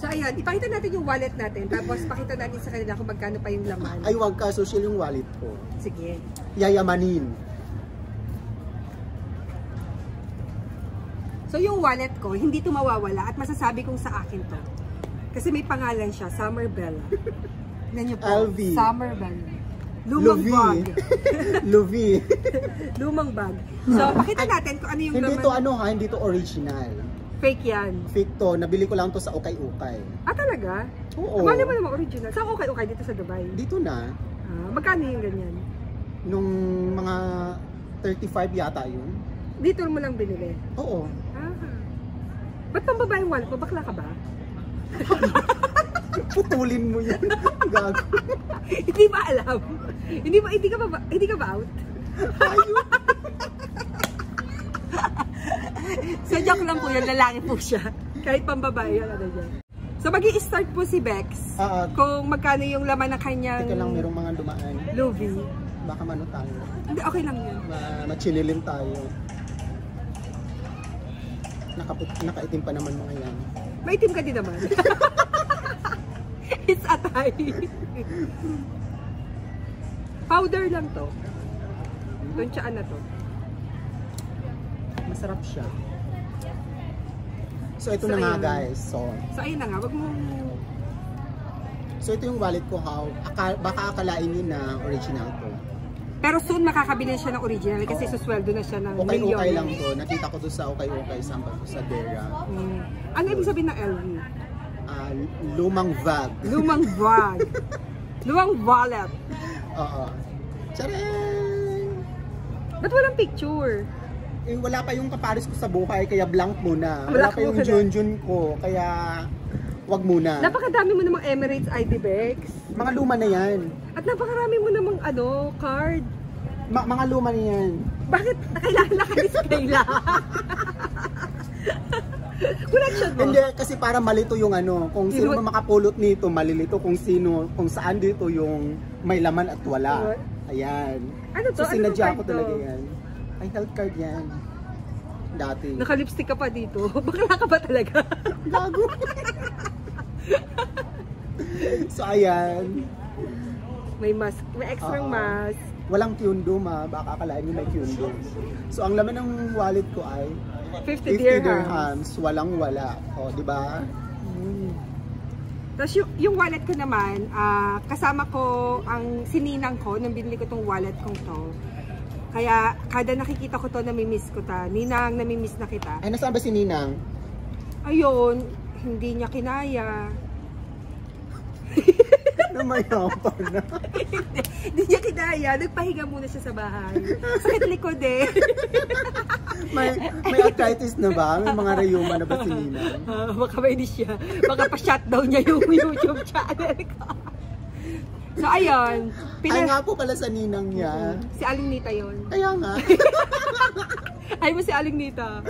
Speaker 1: So ayan, ipakita natin yung wallet natin tapos pakita natin sa kanila kung magkano pa yung laman.
Speaker 2: Ay, wag ka. Social yung wallet ko.
Speaker 1: Sige.
Speaker 2: Yayamanin.
Speaker 1: So yung wallet ko, hindi to mawawala at masasabi kong sa akin to. Kasi may pangalan siya, Summer Bella. Tignan niyo po,
Speaker 2: LV.
Speaker 1: Summer Bella. Lumang
Speaker 2: Luvi.
Speaker 1: bag.
Speaker 2: Luvi.
Speaker 1: Lumang bag. So, pakita natin kung ano yung
Speaker 2: hindi
Speaker 1: laman.
Speaker 2: to ano ha, hindi to original.
Speaker 1: Fake yan.
Speaker 2: Fake to, nabili ko lang to sa Ukay-Ukay.
Speaker 1: Ah, talaga?
Speaker 2: Oo.
Speaker 1: Mali mo naman original. Saan okay-okay dito sa Dubai?
Speaker 2: Dito na,
Speaker 1: Ah, magkano yung ganyan?
Speaker 2: nung mga 35 yata yun.
Speaker 1: Dito mo lang binili.
Speaker 2: Oo.
Speaker 1: Ah. Ba't pang babae yung wallet mo? Bakla ka ba?
Speaker 2: Putulin mo yun. Gago.
Speaker 1: hindi ba alam? hindi ba hindi ka ba hindi ka ba out?
Speaker 2: Ayun.
Speaker 1: So joke lang po yan, lalaki po siya. Kahit pang babae yan ano dyan. So mag start po si Bex
Speaker 2: ah.
Speaker 1: kung magkano yung laman ng kanyang
Speaker 2: Teka lang, merong mga dumaan.
Speaker 1: Louis.
Speaker 2: Baka mano tayo.
Speaker 1: Hindi, okay lang yun.
Speaker 2: Ma machililim tayo. Nakaput nakaitim pa naman mga yan.
Speaker 1: Maitim ka din naman. It's atay. Powder lang to. Tuntsaan na to.
Speaker 2: Masarap siya. So ito
Speaker 1: So,
Speaker 2: na nga guys. So,
Speaker 1: So ayun na nga, wag mo
Speaker 2: so ito yung wallet ko how aka, baka akalain niyo na original to.
Speaker 1: Pero soon makakabili siya ng original kasi
Speaker 2: Oo.
Speaker 1: susweldo na siya ng
Speaker 2: Okay
Speaker 1: milyon.
Speaker 2: okay lang to. Nakita ko doon sa okay okay sa sa Dera.
Speaker 1: Mm. Ano ibig sabihin ng LV?
Speaker 2: Ah, lumang bag.
Speaker 1: Lumang bag. Lumang wallet.
Speaker 2: Oo. Charing!
Speaker 1: Ba't walang picture?
Speaker 2: Eh, wala pa yung kapares ko sa buhay, kaya blank muna.
Speaker 1: Wala
Speaker 2: Wala pa yung. Junjun ko, kaya wag muna.
Speaker 1: Napakadami mo namang Emirates ID Bex.
Speaker 2: mga luma na yan.
Speaker 1: At napakarami mo namang ano, card.
Speaker 2: Ma- mga luma na yan.
Speaker 1: Bakit kailangan nakalis kaila? Connection mo?
Speaker 2: Hindi, kasi para malito yung ano, kung sino man makapulot nito, malilito kung sino, kung saan dito yung may laman at wala. Ayan.
Speaker 1: Ano to?
Speaker 2: So
Speaker 1: Ano
Speaker 2: sinadya ko talaga yan. Ay, health card yan. Dati.
Speaker 1: Naka-lipstick ka pa dito. Bakla ka ba talaga?
Speaker 2: Gago. so ayan.
Speaker 1: may mask. May extra
Speaker 2: Oo.
Speaker 1: mask.
Speaker 2: Walang kyundum ha, baka akalain nyo may kyundum. So ang laman ng wallet ko ay
Speaker 1: 50,
Speaker 2: 50
Speaker 1: dirhams.
Speaker 2: dirhams, walang wala. O, di ba?
Speaker 1: Mm. Tapos yung, yung wallet ko naman, ah, kasama ko ang sininang ko nung binili ko tong wallet kong to. Kaya kada nakikita ko to, namimiss ko ta. Ninang, namimiss na kita.
Speaker 2: Ay, nasaan ba si Ninang?
Speaker 1: Ayun, hindi niya kinaya.
Speaker 2: Namayapa na.
Speaker 1: Hindi niya kinaya. Nagpahinga muna siya sa bahay. Sakit likod eh.
Speaker 2: may, may arthritis na ba? May mga rayuma na ba si Ninang?
Speaker 1: Ah, baka may di siya. Baka pa-shutdown niya yung YouTube channel ko. So ayun,
Speaker 2: Ay
Speaker 1: pina-
Speaker 2: nga po pala sa Ninang niya.
Speaker 1: si Aling Nita yon.
Speaker 2: Kaya nga.
Speaker 1: Ay mo si Aling Nita.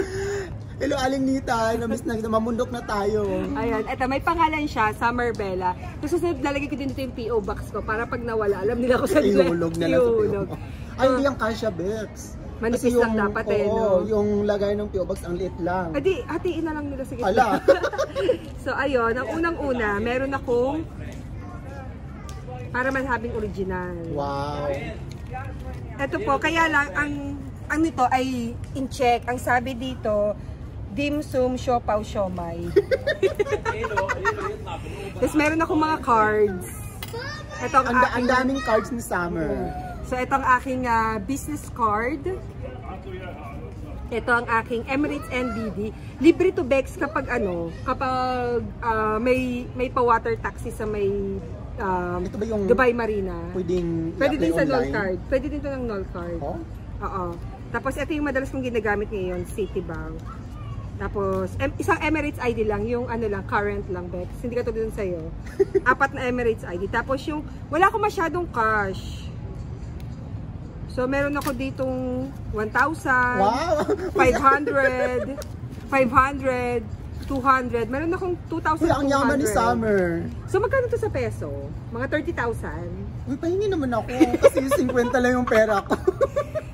Speaker 2: Hello, Aling Nita. Namiss na kita. Mamundok na tayo.
Speaker 1: Ayan, eto may pangalan siya, Summer Bella. Tapos susunod lalagay ko din dito yung PO box ko para pag nawala, alam nila kung saan
Speaker 2: Ihulog na lang sa. PO Box. Ay, hindi yung Kasha Bex.
Speaker 1: Manipis lang dapat eh,
Speaker 2: oo,
Speaker 1: no?
Speaker 2: yung lagay ng PO Box, ang liit lang.
Speaker 1: Adi, hatiin na lang nila sa gitna.
Speaker 2: Ala.
Speaker 1: so ayun, ang unang-una, meron akong para masabing original.
Speaker 2: Wow.
Speaker 1: Ito po, kaya lang ang ang nito ay in check. Ang sabi dito, dim sum siopaw siomay. Tapos meron akong mga cards. Ito
Speaker 2: ang Ang,
Speaker 1: aking,
Speaker 2: daming cards ni Summer.
Speaker 1: so ito ang aking ah, business card. Ito ang aking Emirates NBD. Libre to Bex kapag ano, kapag ah, may may pa-water taxi sa may um,
Speaker 2: Ito ba yung
Speaker 1: Dubai Marina.
Speaker 2: pwedeng
Speaker 1: Pwede din sa null card. Pwede din to ng null card.
Speaker 2: Oh?
Speaker 1: Oo. Tapos ito yung madalas kong ginagamit ngayon, Citibank. Tapos em, isang Emirates ID lang, yung ano lang, current lang, Bex. Hindi ka tulad dun sa'yo. Apat na Emirates ID. Tapos yung, wala akong masyadong cash. So meron ako ditong 1,000,
Speaker 2: Wow!
Speaker 1: 500, 500, 200. Meron akong 2,200.
Speaker 2: Uy, ang yaman ni Summer.
Speaker 1: So magkano to sa peso? Mga 30,000.
Speaker 2: Uy, pahingi naman ako. Kasi 50 lang yung pera ko.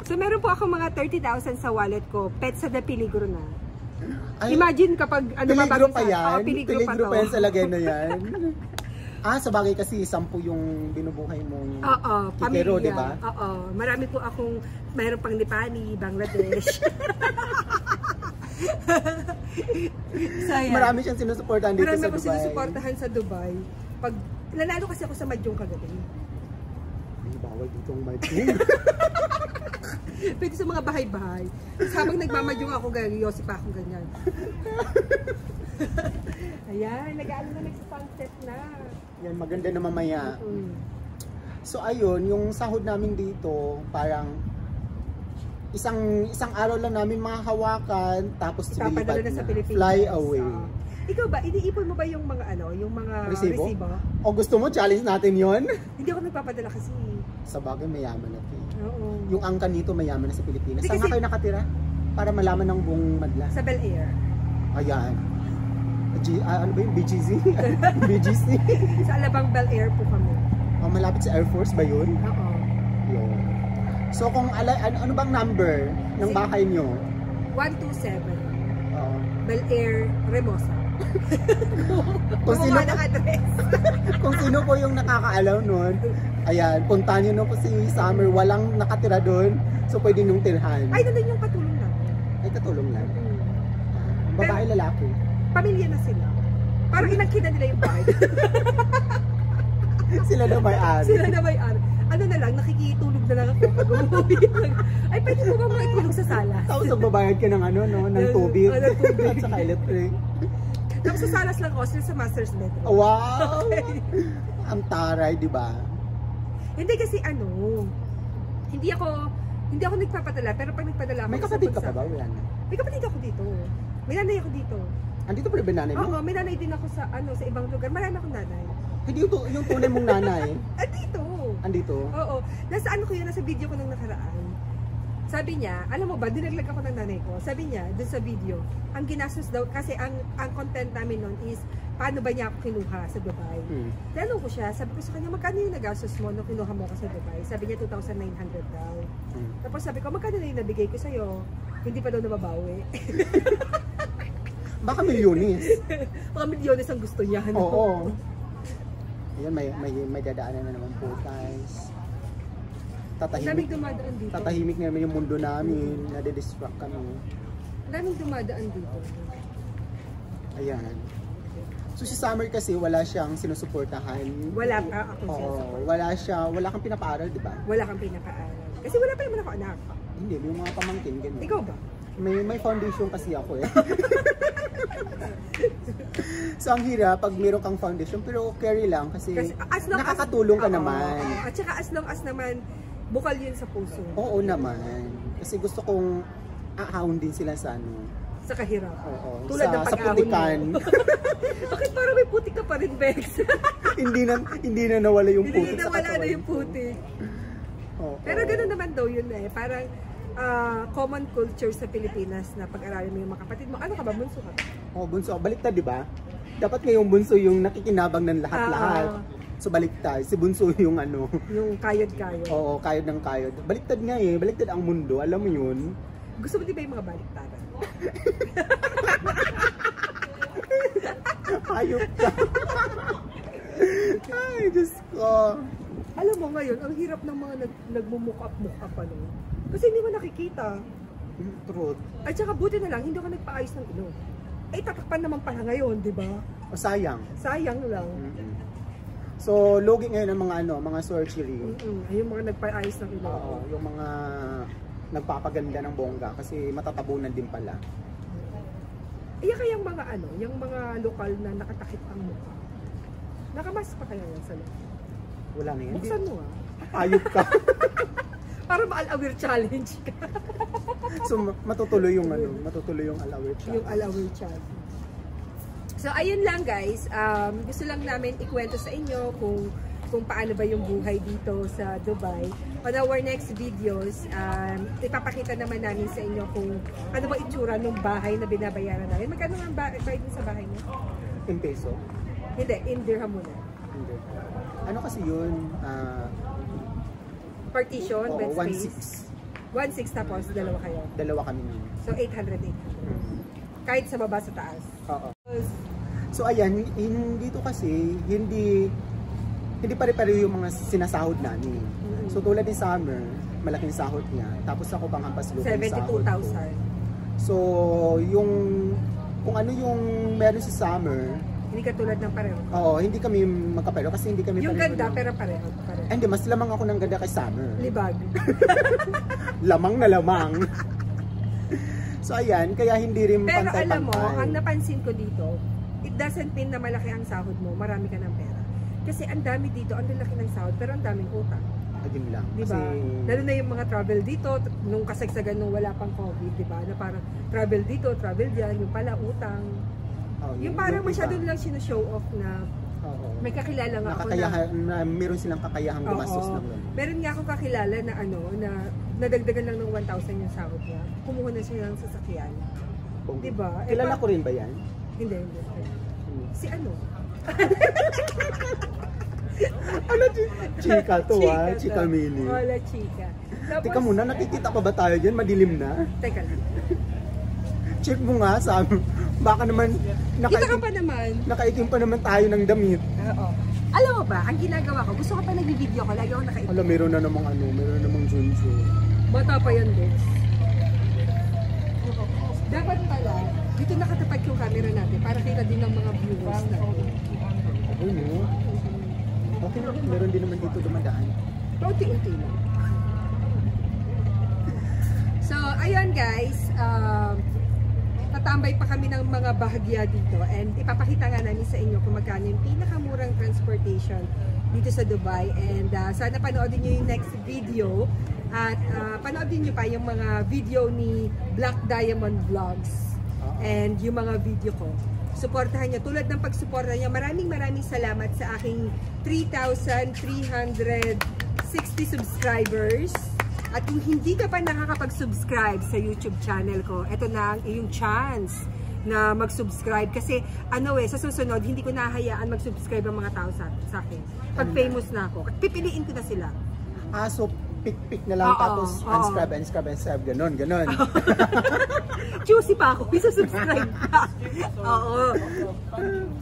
Speaker 1: So meron po ako mga 30,000 sa wallet ko. Pet sa The Peligro na.
Speaker 2: Ay,
Speaker 1: Imagine kapag ano
Speaker 2: Peligro pa yan?
Speaker 1: Oo, peligro, pa to.
Speaker 2: pa yan sa lagay na yan? ah, sa bagay kasi sampu yung binubuhay mong
Speaker 1: Oo,
Speaker 2: kikero,
Speaker 1: pamilya.
Speaker 2: di ba?
Speaker 1: Oo, marami po akong mayroon pang Nepali, Bangladesh. so.
Speaker 2: Marami siyang sinusuportahan dito
Speaker 1: Marami
Speaker 2: sa
Speaker 1: ako
Speaker 2: Dubai.
Speaker 1: sinusuportahan sa Dubai. Pag nanalo kasi ako sa Mahjong kagabi.
Speaker 2: Ay, bawal dito ang Mahjong.
Speaker 1: Pwede sa mga bahay-bahay. Habang nagmamadyong ako, gagyosi pa ako ganyan. Ayan, nag-ano na nag-sunset na.
Speaker 2: Yan, maganda na mamaya.
Speaker 1: Mm.
Speaker 2: So ayun, yung sahod namin dito, parang isang isang araw lang namin makahawakan tapos lilipat
Speaker 1: na sa. Pilipinas.
Speaker 2: Fly away.
Speaker 1: Oo. ikaw ba, iniipon mo ba yung mga ano, yung mga
Speaker 2: Resibo?
Speaker 1: resibo?
Speaker 2: O gusto mo challenge natin 'yon?
Speaker 1: Hindi ako nagpapadala kasi.
Speaker 2: Sa bagay mayaman na.
Speaker 1: Oo.
Speaker 2: Yung angkan nito mayaman na sa Pilipinas.
Speaker 1: Hindi
Speaker 2: Saan
Speaker 1: kasi-
Speaker 2: nga kayo nakatira? Para malaman ng buong madla.
Speaker 1: Sa Bel Air.
Speaker 2: Ayan. G, ah, ano ba yung BGC? BGC?
Speaker 1: Sa Alabang Bel Air po kami.
Speaker 2: oh, malapit sa Air Force ba yun?
Speaker 1: Oo.
Speaker 2: Yun. So kung ala, ano, ano bang number ng
Speaker 1: Sige.
Speaker 2: bahay nyo?
Speaker 1: 127.
Speaker 2: Oo.
Speaker 1: Bel Air, Remosa.
Speaker 2: Kung sino, kung sino po yung nakakaalam nun, ayan, puntahan nyo na po si Summer, walang nakatira doon, so pwede nung tirhan.
Speaker 1: Ay, nandun yung katulong namin.
Speaker 2: Ay, katulong lang.
Speaker 1: Mm.
Speaker 2: Babae, lalaki.
Speaker 1: Pamilya na sila. Parang inangkin na nila yung bahay.
Speaker 2: Sila na may ari.
Speaker 1: sila na may ar. Ano na lang, nakikitulog na lang ako pag umuwi. Ay, pwede mo ba makitulog sa sala?
Speaker 2: Tapos magbabayad ka ng ano, no, ng tubig.
Speaker 1: Oh, ng tubig.
Speaker 2: At saka electric.
Speaker 1: Tapos sa salas lang ako, sila sa master's bedroom.
Speaker 2: Wow! Ang taray, di ba?
Speaker 1: Hindi kasi ano, hindi ako, hindi ako nagpapadala, pero pag nagpadala ako,
Speaker 2: May kapatid ka pa ba? Wala na.
Speaker 1: May kapatid ako dito. May nanay ako dito.
Speaker 2: Andito pa rin ba nanay mo?
Speaker 1: Oo, may nanay din ako sa ano sa ibang lugar. Marami akong nanay.
Speaker 2: Hindi yung, yung tunay mong nanay.
Speaker 1: Ah, dito.
Speaker 2: Andito.
Speaker 1: Oo. Nasa ano ko yun, nasa video ko nung nakaraan. Sabi niya, alam mo ba, dinaglag ako ng nanay ko. Sabi niya, dun sa video, ang ginastos daw, kasi ang, ang content namin nun is, paano ba niya ako kinuha sa Dubai.
Speaker 2: Hmm.
Speaker 1: Tanong ko siya, sabi ko sa kanya, magkano yung nagastos mo nung kinuha mo ako sa Dubai? Sabi niya, 2,900 daw.
Speaker 2: Hmm.
Speaker 1: Tapos sabi ko, magkano na yung nabigay ko sa'yo? Hindi pa daw nababawi.
Speaker 2: Baka milyonis.
Speaker 1: Mga milyones ang gusto niya. ano?
Speaker 2: Oo. Ayan, may, may, may dadaanan na naman po, guys. Tatahimik,
Speaker 1: dito.
Speaker 2: tatahimik na naman yung mundo namin. Nade-distract kami.
Speaker 1: Ang daming dumadaan dito.
Speaker 2: Ayan. So si Summer kasi wala siyang sinusuportahan.
Speaker 1: Wala pa ako
Speaker 2: Oo, wala siya, wala kang pinapaaral, di ba?
Speaker 1: Wala kang pinakaaral. Kasi wala pa naman ako anak.
Speaker 2: Hindi, yung mga pamangkin, ganyan.
Speaker 1: Ikaw ba?
Speaker 2: May, may foundation kasi ako eh. so ang hirap pag meron kang foundation, pero carry lang kasi,
Speaker 1: Kasi as long as-
Speaker 2: nakakatulong ka
Speaker 1: Oo.
Speaker 2: naman.
Speaker 1: At saka as long as naman, bukal yun sa puso.
Speaker 2: Oo naman. Kasi gusto kong aahon din sila sa ano.
Speaker 1: Sa kahirap.
Speaker 2: Oo,
Speaker 1: Tulad
Speaker 2: sa,
Speaker 1: ng
Speaker 2: sa putikan.
Speaker 1: Bakit parang may putik ka pa rin, Bex?
Speaker 2: hindi na hindi na nawala yung
Speaker 1: Hindi
Speaker 2: putik
Speaker 1: na
Speaker 2: sa
Speaker 1: wala
Speaker 2: katawan.
Speaker 1: na yung putik.
Speaker 2: Oo.
Speaker 1: Pero ganoon naman daw yun eh. Parang ah, common culture sa Pilipinas na pag-aralin mo yung mga kapatid mo. Ano ka ba? Bunso ka?
Speaker 2: Oh, bunso. Baliktad, di ba? Dapat ngayong bunso yung nakikinabang ng lahat-lahat.
Speaker 1: Ah.
Speaker 2: So baliktad. Si bunso yung ano.
Speaker 1: Yung kayod-kayod.
Speaker 2: Oo, kayod ng kayod. Baliktad nga eh. Baliktad ang mundo. Alam mo yun?
Speaker 1: Gusto mo di ba yung mga baliktaran?
Speaker 2: Hayop ka. Ay, Diyos ko.
Speaker 1: Alam mo ngayon, ang hirap ng mga nag, muck up ano. Kasi hindi mo nakikita.
Speaker 2: Truth.
Speaker 1: At saka buti na lang, hindi ako nagpaayos ng ilong. Ay, tatakpan naman pala ngayon, di ba?
Speaker 2: O sayang.
Speaker 1: Sayang lang.
Speaker 2: Mm-mm. So, logi ngayon ang mga ano, mga surgery.
Speaker 1: Mm-mm. Yung mga nagpaayos ng ilong.
Speaker 2: Oo, yung mga nagpapaganda ng bongga kasi matatabunan din pala.
Speaker 1: Ay, kaya yung mga ano, yung mga lokal na nakatakip ang mukha. Nakamas pa kaya yan sa loob.
Speaker 2: Wala na yan.
Speaker 1: Buksan mo ah.
Speaker 2: Hayop ka.
Speaker 1: Para ma-alawir challenge ka.
Speaker 2: so, ma- matutuloy yung ano, matutuloy yung alawir siya.
Speaker 1: yung alawir challenge. So, ayun lang guys. Um, gusto lang namin ikwento sa inyo kung kung paano ba yung buhay dito sa Dubai. On our next videos, um, ipapakita naman namin sa inyo kung ano ba itsura ng bahay na binabayaran namin. Magkano nga ba- bayad sa bahay mo?
Speaker 2: In peso?
Speaker 1: Hindi, in dirham muna.
Speaker 2: Hindi. Ano kasi yun? Ah,
Speaker 1: Partition,
Speaker 2: oo,
Speaker 1: bed
Speaker 2: 1.6.
Speaker 1: space. 1.6 tapos dalawa kayo.
Speaker 2: Dalawa kami nun.
Speaker 1: So 800 800. Kahit sa baba sa taas.
Speaker 2: Oo. So ayan, hin- dito kasi hindi hindi pare-pareho yung mga sinasahod namin. So tulad ni Summer, malaking sahod niya. Tapos ako pang hampas lupa yung sahod ko.
Speaker 1: 72,000.
Speaker 2: So, yung kung ano yung meron sa summer,
Speaker 1: Hindi katulad ng pareho.
Speaker 2: oo, hindi kami magkapero kasi hindi kami
Speaker 1: Yung ganda,
Speaker 2: ng-
Speaker 1: pero pareho. pareho.
Speaker 2: Hindi, mas lamang ako ng ganda kay summer.
Speaker 1: Libag.
Speaker 2: Lamang na lamang. so, ayan, kaya hindi rin
Speaker 1: Pero
Speaker 2: pantay-pantay.
Speaker 1: alam mo, ang napansin ko dito, it doesn't mean na malaki ang sahod mo, marami ka ng pera. Kasi ang dami dito, ang lalaki ng sahod, pero ang daming utang.
Speaker 2: Ayun lang.
Speaker 1: Di ba?
Speaker 2: Kasi,
Speaker 1: Lalo na yung mga travel dito, nung kasagsagan nung wala pang COVID, di ba? Na parang travel dito, travel diyan, yung pala utang.
Speaker 2: oh,
Speaker 1: Yung parang
Speaker 2: iba.
Speaker 1: masyado lang sinushow off na
Speaker 2: Oo.
Speaker 1: may kakilala nga ako na
Speaker 2: na, meron silang kakayahang gumastos ng ganun.
Speaker 1: Meron nga akong kakilala na ano, na nadagdagan lang ng 1,000 yung sahod niya. Kumuha na siya ng sasakyan. Di ba? Eh,
Speaker 2: Kilala
Speaker 1: pa-
Speaker 2: ko rin ba yan?
Speaker 1: Hindi, hindi. Si ano?
Speaker 2: Ano, chi- chika to ah,
Speaker 1: to.
Speaker 2: chika mini.
Speaker 1: Wala chika. Tapos,
Speaker 2: Teka muna, nakikita pa ba tayo dyan? Madilim na?
Speaker 1: Teka lang.
Speaker 2: Check mo nga sa baka naman
Speaker 1: Kita ka
Speaker 2: nakaitim,
Speaker 1: pa naman.
Speaker 2: nakaitim pa naman tayo ng damit.
Speaker 1: Oo. Alam mo ba, ang ginagawa ko, gusto ko pa nag-video ko, lagi ako nakaitim.
Speaker 2: Alam, meron na namang ano, meron na namang junju.
Speaker 1: Bata pa yan, Dex. Dapat pala, dito nakatapag yung camera natin para kita din ng mga viewers natin.
Speaker 2: Ayun no? Okay na, meron din naman dito dumadaan.
Speaker 1: Paunti-unti lang. So, ayun guys, um, tatambay pa kami ng mga bahagya dito and ipapakita nga namin sa inyo kung magkano yung pinakamurang transportation dito sa Dubai and uh, sana panoodin nyo yung next video at uh, panoodin nyo pa yung mga video ni Black Diamond Vlogs and yung mga video ko. Suportahan nyo. Tulad ng pagsuporta nyo, maraming maraming salamat sa aking 3,360 subscribers. At kung hindi ka pa nakakapag-subscribe sa YouTube channel ko, eto na ang iyong chance na mag-subscribe. Kasi ano eh, sa susunod, hindi ko nahayaan mag-subscribe ang mga tao sa, sa akin. Pag famous na ako, pipiliin ko na sila.
Speaker 2: Ah, so pick-pick na lang
Speaker 1: Oo,
Speaker 2: tapos
Speaker 1: oo.
Speaker 2: unscribe, unscribe, unscribe, ganon, ganon.
Speaker 1: Choosy pa ako, isa-subscribe pa. Oo.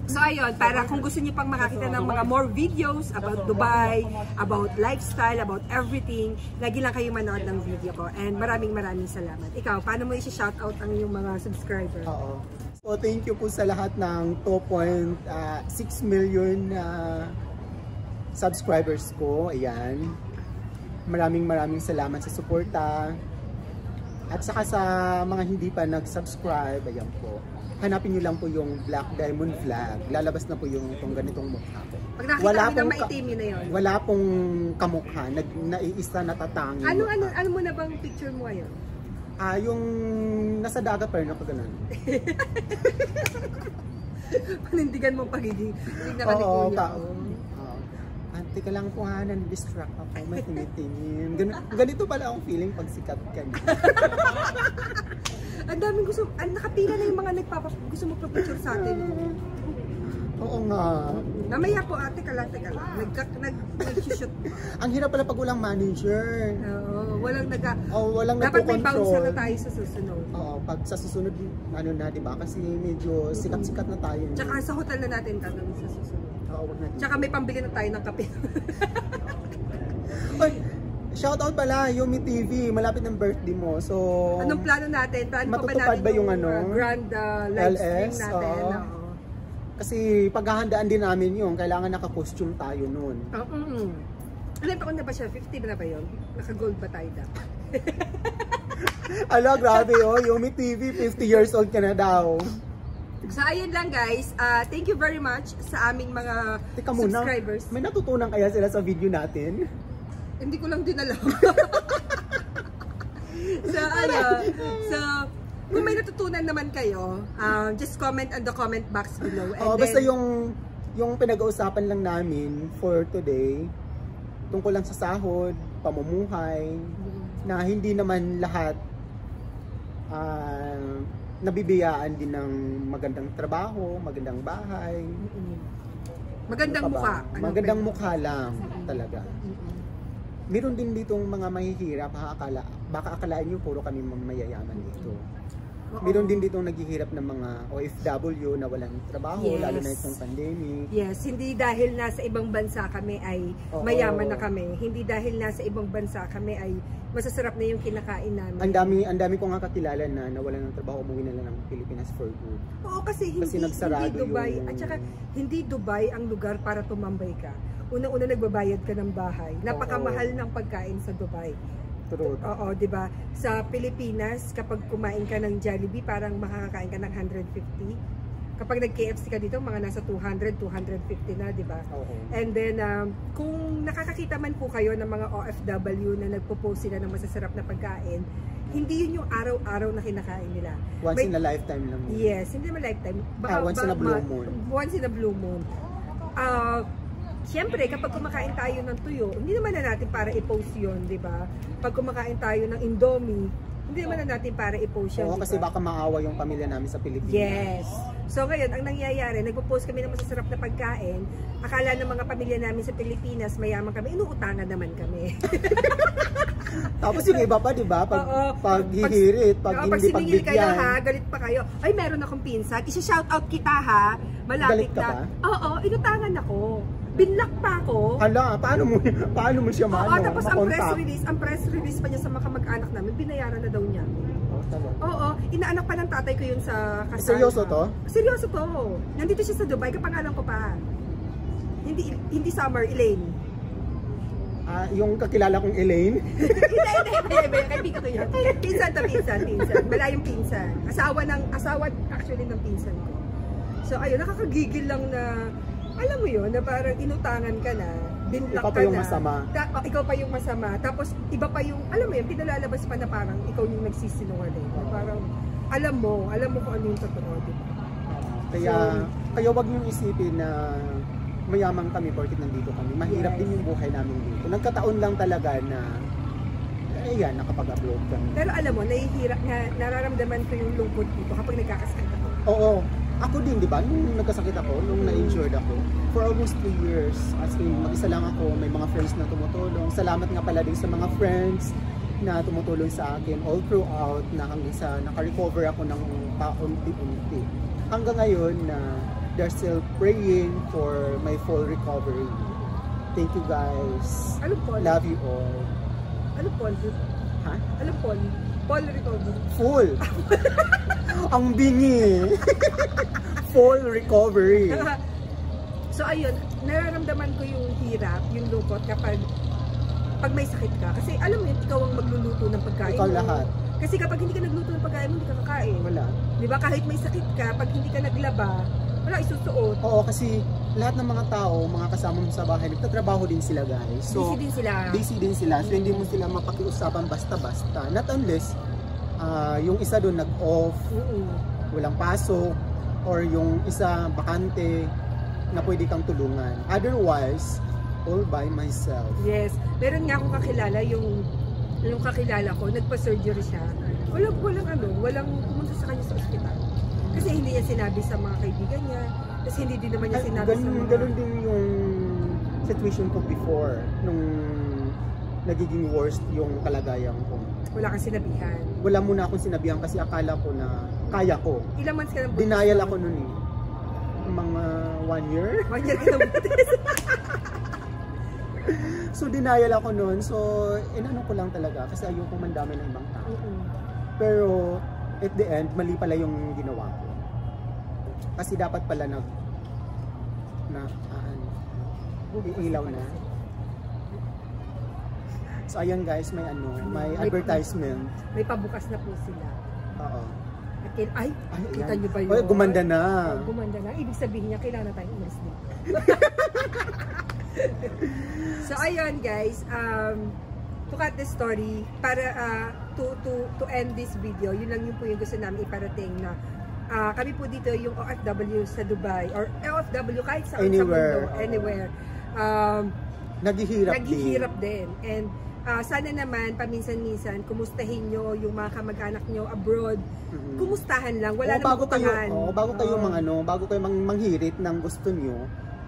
Speaker 1: So ayun, para kung gusto niyo pang makakita ng mga more videos about Dubai, about lifestyle, about everything, lagi lang kayo manood ng video ko. And maraming maraming salamat. Ikaw, paano mo i-shoutout ang iyong mga subscriber?
Speaker 2: Oo. So thank you po sa lahat ng 2.6 million na subscribers ko. Ayan. Maraming maraming salamat sa suporta. At saka sa mga hindi pa nag-subscribe, ayan po. Hanapin nyo lang po yung Black Diamond Vlog. Lalabas na po yung itong ganitong mukha ko.
Speaker 1: Pag nakita
Speaker 2: Wala
Speaker 1: na
Speaker 2: pong ka-
Speaker 1: maitim na yun.
Speaker 2: Wala pong kamukha. Nag, naiisa natatangi.
Speaker 1: Ano, ano, ano mo na bang picture mo ngayon?
Speaker 2: Ah, yung nasa dagat pa rin ako ganun.
Speaker 1: Panindigan mo pagiging hindi na ka ni
Speaker 2: Oo,
Speaker 1: Kuya.
Speaker 2: pa. Oo. Ante ka lang po ha, nan-distract ako, may tinitingin. Gan- ganito pala ang feeling pag sikat ka na.
Speaker 1: Ang daming gusto, ang nakapila na yung mga nagpapa, gusto mo picture sa atin.
Speaker 2: Oo nga.
Speaker 1: Mamaya po ate, ka lang, teka lang. Nag, nag, nag-shoot.
Speaker 2: Ang hirap pala pag walang manager.
Speaker 1: Oo, walang naga...
Speaker 2: O walang
Speaker 1: Dapat may bouncer na tayo sa susunod.
Speaker 2: Oo, pag sa susunod, ano na, di ba? Kasi medyo sikat-sikat na tayo.
Speaker 1: Tsaka sa hotel na natin gagawin sa susunod. Tsaka may pambili na tayo ng kape.
Speaker 2: Ay, shoutout pala, Yumi TV. Malapit ng birthday mo. So,
Speaker 1: Anong plano natin? Plano pa ba
Speaker 2: Matutupad
Speaker 1: natin
Speaker 2: ba yung ano?
Speaker 1: uh, grand uh, live stream natin?
Speaker 2: Oo. kasi paghahandaan din namin yun, kailangan naka-costume tayo noon.
Speaker 1: Oo, mm. Ilan taon na ba siya? 50 na ba yun? Naka-gold ba tayo dapat?
Speaker 2: Ala, grabe oh. Yumi TV, 50 years old ka na daw.
Speaker 1: So ayun lang guys, uh, thank you very much sa aming mga
Speaker 2: Teka muna,
Speaker 1: subscribers.
Speaker 2: may natutunan kaya sila sa video natin?
Speaker 1: Hindi ko lang din alam. so ano, so kung may natutunan naman kayo, um, just comment on the comment box below. And then,
Speaker 2: basta yung yung pinag-uusapan lang namin for today, tungkol lang sa sahod, pamumuhay, na hindi naman lahat ah, nabibiyaan din ng magandang trabaho, magandang bahay.
Speaker 1: Mm-mm. Magandang
Speaker 2: Ano
Speaker 1: mukha. Ano
Speaker 2: Magandang
Speaker 1: pwede?
Speaker 2: mukha lang talaga.
Speaker 1: Mm-mm.
Speaker 2: Meron din ditong mga mahihirap, baka, akala, baka akalaan nyo puro kami mayayaman dito.
Speaker 1: Oo.
Speaker 2: Meron din dito naghihirap ng mga OFW na walang trabaho,
Speaker 1: Yes.
Speaker 2: lalo na itong pandemic.
Speaker 1: Yes, hindi dahil nasa ibang bansa kami ay
Speaker 2: Oo.
Speaker 1: mayaman na kami. Hindi dahil nasa ibang bansa kami ay masasarap na yung kinakain namin.
Speaker 2: Ang dami, ang dami ko nga kakilala na nawalan ng trabaho, umuwi na lang ng Pilipinas for good.
Speaker 1: Oo, kasi hindi,
Speaker 2: Kasi
Speaker 1: hindi Dubai.
Speaker 2: yung-
Speaker 1: At saka, hindi Dubai ang lugar para tumambay ka. Unang-una nagbabayad ka ng bahay. Napakamahal ng pagkain sa Dubai.
Speaker 2: True.
Speaker 1: Oo, 'di ba? Sa Pilipinas, kapag kumain ka ng Jollibee, parang makakakain ka ng 150. Kapag nag-KFC ka dito, mga nasa 200, 250 na, 'di ba?
Speaker 2: Oo.
Speaker 1: And then, um, kung nakakakita man po kayo ng mga OFW na nagpo-post sila ng masasarap na pagkain, hindi yun yung araw-araw na kinakain nila.
Speaker 2: Once
Speaker 1: May-
Speaker 2: in a lifetime lang. yun.
Speaker 1: Yes, hindi naman lifetime.
Speaker 2: Ah, once in a blue moon.
Speaker 1: Once in a blue moon. Ah, Siyempre, kapag kumakain tayo ng tuyo, hindi naman na natin para i-post yun, di ba? Pag kumakain tayo ng Indomie, hindi naman na natin para i-post yun,
Speaker 2: Oo, kasi
Speaker 1: ba?
Speaker 2: baka maawa yung pamilya namin sa Pilipinas.
Speaker 1: Yes. So ngayon, ang nangyayari, nagpo-post kami ng masasarap na pagkain. Akala ng mga pamilya namin sa Pilipinas, mayaman kami, inuutangan naman kami.
Speaker 2: Tapos yung iba pa, di ba? Pag,
Speaker 1: Oo.
Speaker 2: pag hihirit, pag,
Speaker 1: Oo,
Speaker 2: hindi
Speaker 1: siningil kayo
Speaker 2: pagbigyan.
Speaker 1: ha, galit pa kayo. Ay, meron akong pinsan. Isa-shout out kita ha. Malapit
Speaker 2: Galit ka
Speaker 1: na.
Speaker 2: ba?
Speaker 1: Oo, inutangan ako. Binlock pa ako.
Speaker 2: Hala, paano mo, paano mo siya
Speaker 1: Oo,
Speaker 2: maano,
Speaker 1: tapos ang press release, ang press release pa niya sa mga kamag-anak namin, binayaran na daw niya.
Speaker 2: Oh, talaga.
Speaker 1: Oo, inaanak pa ng tatay ko yun sa kasal.
Speaker 2: Seryoso to?
Speaker 1: Seryoso to. Nandito siya sa Dubai, kapangalan ko pa. Hindi hindi Summer, Elaine.
Speaker 2: Ah, yung kakilala kong Elaine,
Speaker 1: hindi, hindi, hindi, hindi, kaibigan ko yun. Pinsan to pinsan, pinsan. Malayong pinsan. Asawa ng, asawa actually ng pinsan ko. So ayun, nakakagigil lang na, alam mo yun, na parang inutangan ka na,
Speaker 2: pa
Speaker 1: ka
Speaker 2: yung
Speaker 1: na.
Speaker 2: masama.
Speaker 1: Ta- oh, ikaw pa yung masama. Tapos iba pa yung, alam mo yun, pinalalabas pa na parang ikaw yung nagsisinungaling. Na parang, alam mo, alam mo kung ano yung totoo, di ba?
Speaker 2: kaya,
Speaker 1: So-
Speaker 2: kaya wag niyong isipin na mayaman kami porkit nandito kami. Mahirap
Speaker 1: Yes.
Speaker 2: din yung buhay namin dito. Nagkataon lang talaga na, eh yan, nakapag-upload kami.
Speaker 1: Pero alam mo, nahihirap, na, nararamdaman ko yung lungkot dito kapag nagkakasakit ako.
Speaker 2: Oo. Ako din, di ba? Nung nagkasakit ako, nung na-injured ako, for almost 3 years, as in, mag-isa lang ako, may mga friends na tumutulong. Salamat nga pala din sa mga friends na tumutulong sa akin all throughout na hanggang sa naka-recover ako ng paunti-unti. Hanggang ngayon na they're still praying for my full recovery. Thank you guys.
Speaker 1: Ano Paul?
Speaker 2: Love you all.
Speaker 1: Ano Paul?
Speaker 2: Ha?
Speaker 1: Ano Paul? Paul recover.
Speaker 2: Full. Ang bingi. full recovery.
Speaker 1: so ayun, nararamdaman ko yung hirap, yung lungkot kapag pag may sakit ka. Kasi alam mo ikaw ang magluluto ng pagkain
Speaker 2: Ikaw lahat.
Speaker 1: Kasi kapag hindi ka nagluto ng pagkain mo, hindi ka kakain.
Speaker 2: Wala.
Speaker 1: Di ba? Kahit may sakit ka, pag hindi ka naglaba, wala isusuot.
Speaker 2: Oo, kasi lahat ng mga tao, mga kasama mo sa bahay, nagtatrabaho din sila guys. So,
Speaker 1: Busy din sila.
Speaker 2: busy din sila. So, hindi mo sila mapakiusapan basta-basta. Not unless, ah, yung isa doon nag-off, walang pasok, or yung isa bakante na pwede kang tulungan. Otherwise, all by myself.
Speaker 1: Yes. Meron nga akong kakilala, yung yung kakilala ko, nagpa-surgery siya. Walang, walang ano, walang pumunta sa kanya sa ospital. Kasi hindi niya sinabi sa mga kaibigan niya. Kasi hindi din naman niya
Speaker 2: Ay,
Speaker 1: sinabi sa
Speaker 2: ganun,
Speaker 1: mga...
Speaker 2: ganun din yung situation ko before, nung nagiging worst yung kalagayan ko.
Speaker 1: Wala kang sinabihan.
Speaker 2: Wala muna akong sinabihan kasi akala ko na kaya ko.
Speaker 1: Ilang months ka nang buntis?
Speaker 2: Denial ako nun eh. Mga one year.
Speaker 1: One year ka nang buntis.
Speaker 2: So denial ako nun. So inano ko lang talaga kasi ayoko mandami ng ibang tao.
Speaker 1: Mm-mm.
Speaker 2: Pero at the end, mali pala yung ginawa ko. Kasi dapat pala nag na ah, ano, iilaw na. So ayan guys, may ano, may
Speaker 1: May-
Speaker 2: advertisement.
Speaker 1: May pabukas na po sila.
Speaker 2: Oo.
Speaker 1: At kin- Ay,
Speaker 2: Ay,
Speaker 1: kita niyo ba yun?
Speaker 2: Oy, gumanda na.
Speaker 1: Oh, gumanda na. Ibig sabihin niya, kailangan na tayong umalis dito. so, ayun guys. Um, to cut the story, para uh, to, to, to end this video, yun lang yung po yung gusto namin iparating na ah, kami po dito yung OFW sa Dubai or OFW kahit saan
Speaker 2: Anywhere.
Speaker 1: sa mundo, anywhere. Um,
Speaker 2: Naghihirap,
Speaker 1: naghihirap din. And ah, sana naman, paminsan-minsan, kumustahin nyo yung mga kamag-anak nyo abroad.
Speaker 2: din. Mhm.
Speaker 1: Kumustahan lang, wala
Speaker 2: Oo,
Speaker 1: namang
Speaker 2: bago kayo,
Speaker 1: utangan.
Speaker 2: oo, bago kayo
Speaker 1: Oo.
Speaker 2: mang ano, bago kayo mang, manghirit ng gusto nyo,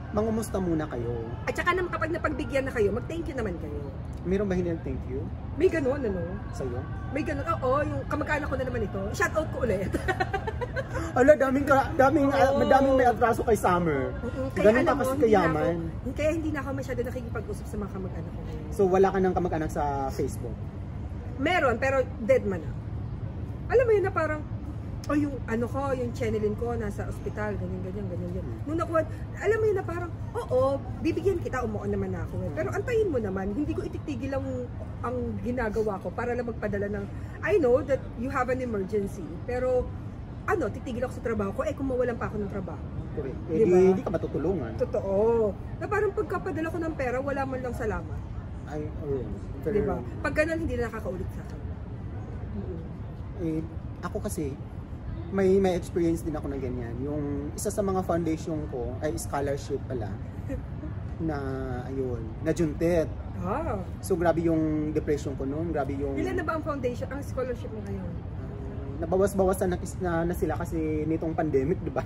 Speaker 2: mangumusta muna kayo.
Speaker 1: At saka naman kapag napagbigyan na kayo, mag-thank you naman kayo.
Speaker 2: Meron ba hindi thank you
Speaker 1: May ganun, ano?
Speaker 2: sa'yo?
Speaker 1: May ganun. Oo, yung kamag-anak ko na naman ito. Shout out ko ulit.
Speaker 2: Ala, daming, ka, daming, ah,
Speaker 1: Oo.
Speaker 2: daming may atraso kay Summer.
Speaker 1: Oo,
Speaker 2: Ganun kasi
Speaker 1: mo,
Speaker 2: kayaman.
Speaker 1: Ako, kaya hindi na ako masyado nakikipag-usap sa mga kamag-anak ko.
Speaker 2: So, wala ka ng kamag-anak sa Facebook.
Speaker 1: Meron, pero dead man na. Alam mo yun na parang, oh yung ano ko, yung channelin ko, nasa ospital, ganyan, ganyan, ganyan, ganyan. Nung nakuha, alam mo yun na parang, oo, bibigyan kita, umuon naman ako. Eh. Pero antayin mo naman, hindi ko ititigil ang, ang ginagawa ko para lang magpadala ng, I know that you have an emergency, pero ano, titigil ako sa trabaho ko, eh kung mawalan pa ako ng trabaho.
Speaker 2: Correct. Eh,
Speaker 1: Diba?
Speaker 2: di, di ka matutulungan.
Speaker 1: Totoo. Na parang pagkapadala ko ng pera, wala man lang salamat.
Speaker 2: Ay, oh, pero,
Speaker 1: Di ba? Pag ganun, hindi na nakakaulit sa akin. Mm.
Speaker 2: eh, ako kasi, may may experience din ako ng ganyan. Yung isa sa mga foundation ko ay scholarship pala na ayun, na juntet.
Speaker 1: Ah.
Speaker 2: So grabe yung depression ko noon, grabe yung
Speaker 1: Ilan na ba ang foundation, ang scholarship mo ngayon?
Speaker 2: Ah, nabawas-bawasan na, na, na sila kasi nitong pandemic, di ba?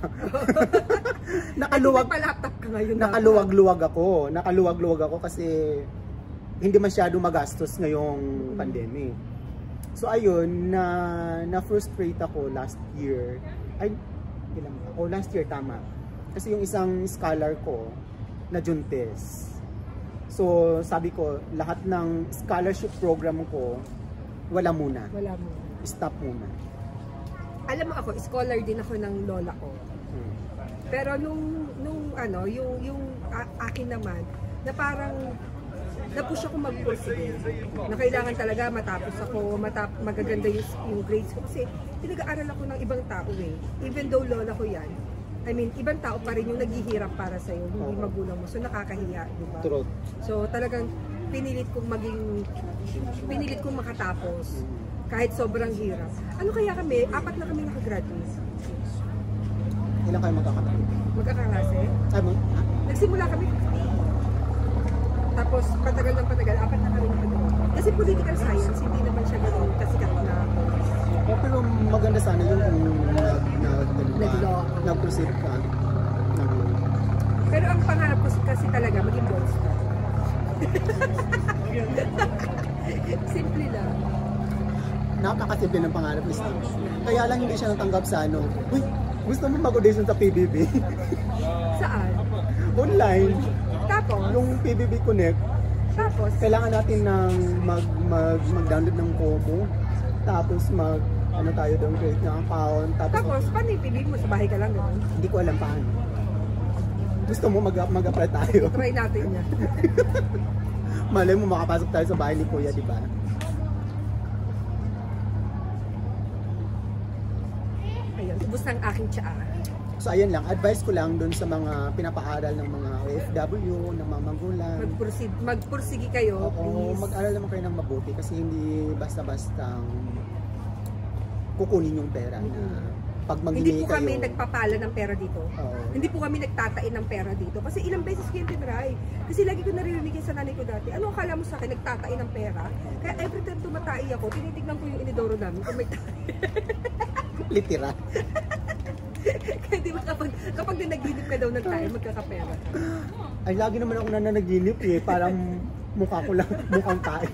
Speaker 2: nakaluwag
Speaker 1: ba pa-laptop ka ngayon.
Speaker 2: nakaluwag-luwag ako. Nakaluwag-luwag ako kasi hindi masyado magastos ngayong pandemic. So ayun, na na-frustrate ako last year. Ay, ilang ba? Oh, last year tama. Kasi yung isang scholar ko na Juntes. So sabi ko, lahat ng scholarship program ko wala muna.
Speaker 1: Wala mo.
Speaker 2: Stop muna.
Speaker 1: Alam mo ako, scholar din ako ng lola ko.
Speaker 2: Hmm.
Speaker 1: Pero nung, nung ano, yung, yung a- akin naman, na parang na-push ako mag-pursige. Na kailangan talaga matapos ako, matap magaganda yung, yung grades ko. Kasi pinag-aaral ako ng ibang tao eh. Even though lola ko yan. I mean, ibang tao pa rin yung naghihirap para sa'yo, hindi magulang mo. So nakakahiya, di ba? So talagang pinilit kong maging, pinilit kong makatapos. Kahit sobrang hirap. Ano kaya kami? Apat na kami nakagraduate.
Speaker 2: Ilan kayo magkakatabi?
Speaker 1: Magkakalase.
Speaker 2: Ah,
Speaker 1: Nagsimula kami 50. Tapos patagal ng patagal, apat na kami nakagraduate. Kasi political science, hindi naman siya ganoon kasikat na
Speaker 2: Oh, pero maganda sana yung ano
Speaker 1: Nag-law.
Speaker 2: nag-proceed ka.
Speaker 1: Pero ang pangarap ko kasi talaga, maging gold star. Simple lang.
Speaker 2: napakasimple ng pangarap ni Steve. Kaya lang hindi siya natanggap sa ano, Uy, gusto mo mag-audition sa PBB?
Speaker 1: Saan?
Speaker 2: Online.
Speaker 1: Tapos,
Speaker 2: Yung PBB Connect,
Speaker 1: tapos,
Speaker 2: kailangan natin ng mag, mag, mag-download ng Kobo. Tapos mag, ano tayo doon, create ng account. Tapos,
Speaker 1: tapos, paano pibig mo? Sa bahay ka lang, gano'n?
Speaker 2: hindi ko alam paano. Gusto mo mag, mag-apply tayo.
Speaker 1: Try natin yan.
Speaker 2: Malay mo makapasok tayo sa bahay ni Kuya, di ba?
Speaker 1: Ayun, ubus ng aking tsaa.
Speaker 2: So ayan lang, advice ko lang doon sa mga pinapaaral ng mga OFW, ng mga magulang.
Speaker 1: Magpursid, magpursigi kayo,
Speaker 2: Oo,
Speaker 1: please.
Speaker 2: mag-aral naman kayo ng mabuti kasi hindi basta-bastang kukunin yung pera na pag
Speaker 1: Hindi po
Speaker 2: kayo.
Speaker 1: kami nagpapala ng pera dito.
Speaker 2: Oo.
Speaker 1: Hindi po kami nagtatain ng pera dito. Kasi ilang beses ko yung tinry. Kasi lagi ko naririnig sa nanay ko dati. Ano akala mo sa akin, nagtatain ng pera? Kaya every time tumatai ako, tinitignan ko yung inidoro namin kung may tayo.
Speaker 2: Literal.
Speaker 1: Kaya di ba kapag, kapag nanaginip ka daw ng tayo, magkakapera ka.
Speaker 2: Ay, lagi naman ako nananaginip eh. Parang mukha ko lang, mukhang tayo.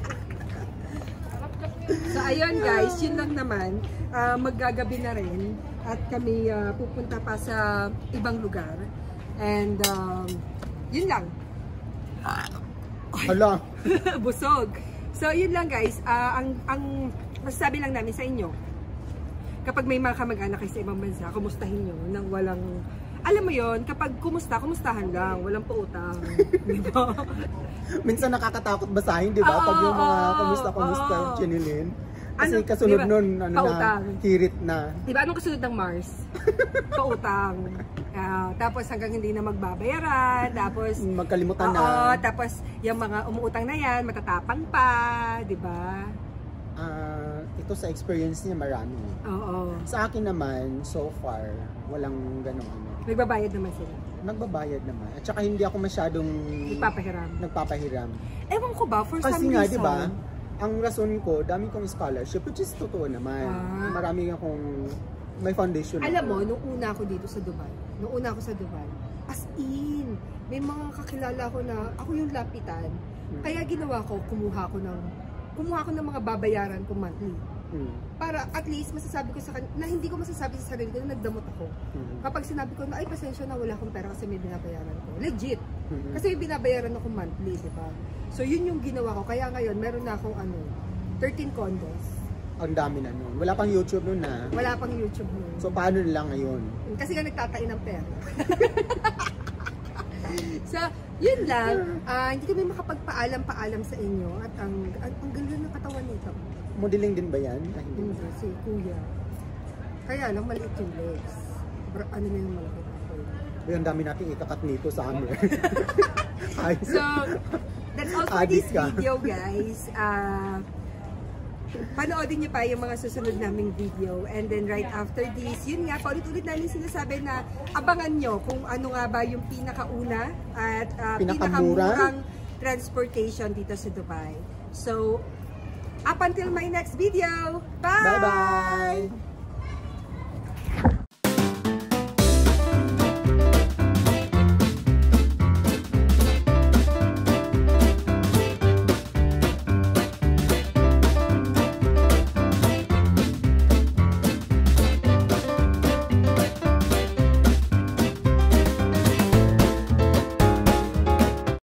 Speaker 1: So ayun guys, yun lang naman. Ah, maggagabi na rin at kami ah, pupunta pa sa ibang lugar. And um, yun lang.
Speaker 2: Hala,
Speaker 1: Busog. So yun lang guys, Ah, ang ang masasabi lang namin sa inyo. Kapag may mga kamag-anak kayo sa ibang bansa, kumustahin nyo nang walang alam mo yon kapag kumusta, kumustahan lang, walang pautang. Di ba?
Speaker 2: minsan nakakatakot basahin, di ba? Pag yung mga
Speaker 1: Oo,
Speaker 2: kamusta-kamusta,
Speaker 1: oo.
Speaker 2: chinilin. Kasi
Speaker 1: Ano,
Speaker 2: kasunod
Speaker 1: di ba?
Speaker 2: nun, ano
Speaker 1: Pautang.
Speaker 2: na, hirit na.
Speaker 1: Di ba anong kasunod ng Mars? Pautang. Ah, tapos hanggang hindi na magbabayaran, tapos
Speaker 2: Magkalimutan na.
Speaker 1: Oo, tapos yung mga umuutang na yan, matatapang pa, di ba?
Speaker 2: Ah, ito sa experience niya marami.
Speaker 1: Oo.
Speaker 2: Sa akin naman, so far, walang ganong ano.
Speaker 1: Nagbabayad naman sila.
Speaker 2: Nagbabayad naman. At saka hindi ako masyadong
Speaker 1: Nagpapahiram.
Speaker 2: nagpapahiram.
Speaker 1: Ewan ko ba, for
Speaker 2: Kasi
Speaker 1: some
Speaker 2: nga,
Speaker 1: reason.
Speaker 2: di ba, ang rason ko, dami kong scholarship, which is totoo naman.
Speaker 1: Ah.
Speaker 2: Marami akong, may foundation.
Speaker 1: Alam
Speaker 2: ako.
Speaker 1: mo, nung una ako dito sa Dubai, nung una ako sa Dubai, as in, may mga kakilala ko na, ako yung lapitan, Kaya ginawa ko, kumuha ko ng kumuha ko ng mga babayaran ko monthly.
Speaker 2: Mm.
Speaker 1: Para at least masasabi ko sa kan na hindi ko masasabi sa sarili ko na nagdamot ako.
Speaker 2: Mm.
Speaker 1: Kapag sinabi ko na ay pasensya na wala akong pera kasi may binabayaran ko. Legit.
Speaker 2: Mm.
Speaker 1: Kasi may binabayaran ako monthly, di ba? So yun yung ginawa ko. Kaya ngayon meron na akong ano, 13 condos.
Speaker 2: Ang dami na nun. Wala pang YouTube nun na.
Speaker 1: Wala pang YouTube nun.
Speaker 2: So paano na lang ngayon?
Speaker 1: Kasi nga nagtatain ng pera. so, yun lang. Ah, hindi kami makapagpaalam-paalam sa inyo at ang ang, ang ganda ng katawan nito.
Speaker 2: Modeling din ba yan? Ah, hindi.
Speaker 1: Hindi, si kuya. Kaya lang maliit yung legs. Ano na yung malaki ako.
Speaker 2: Ang dami nating ikakat nito sa amin.
Speaker 1: So, that's all for this
Speaker 2: ka.
Speaker 1: video, guys. Ah, panoodin niyo pa yung mga susunod naming video. And then right after this, yun nga, paulit-ulit namin sinasabi na abangan nyo kung ano nga ba yung pinakauna at
Speaker 2: Pinakamura?
Speaker 1: pinakamurang transportation dito sa Dubai. So, up until my next video. Bye!
Speaker 2: Bye-bye!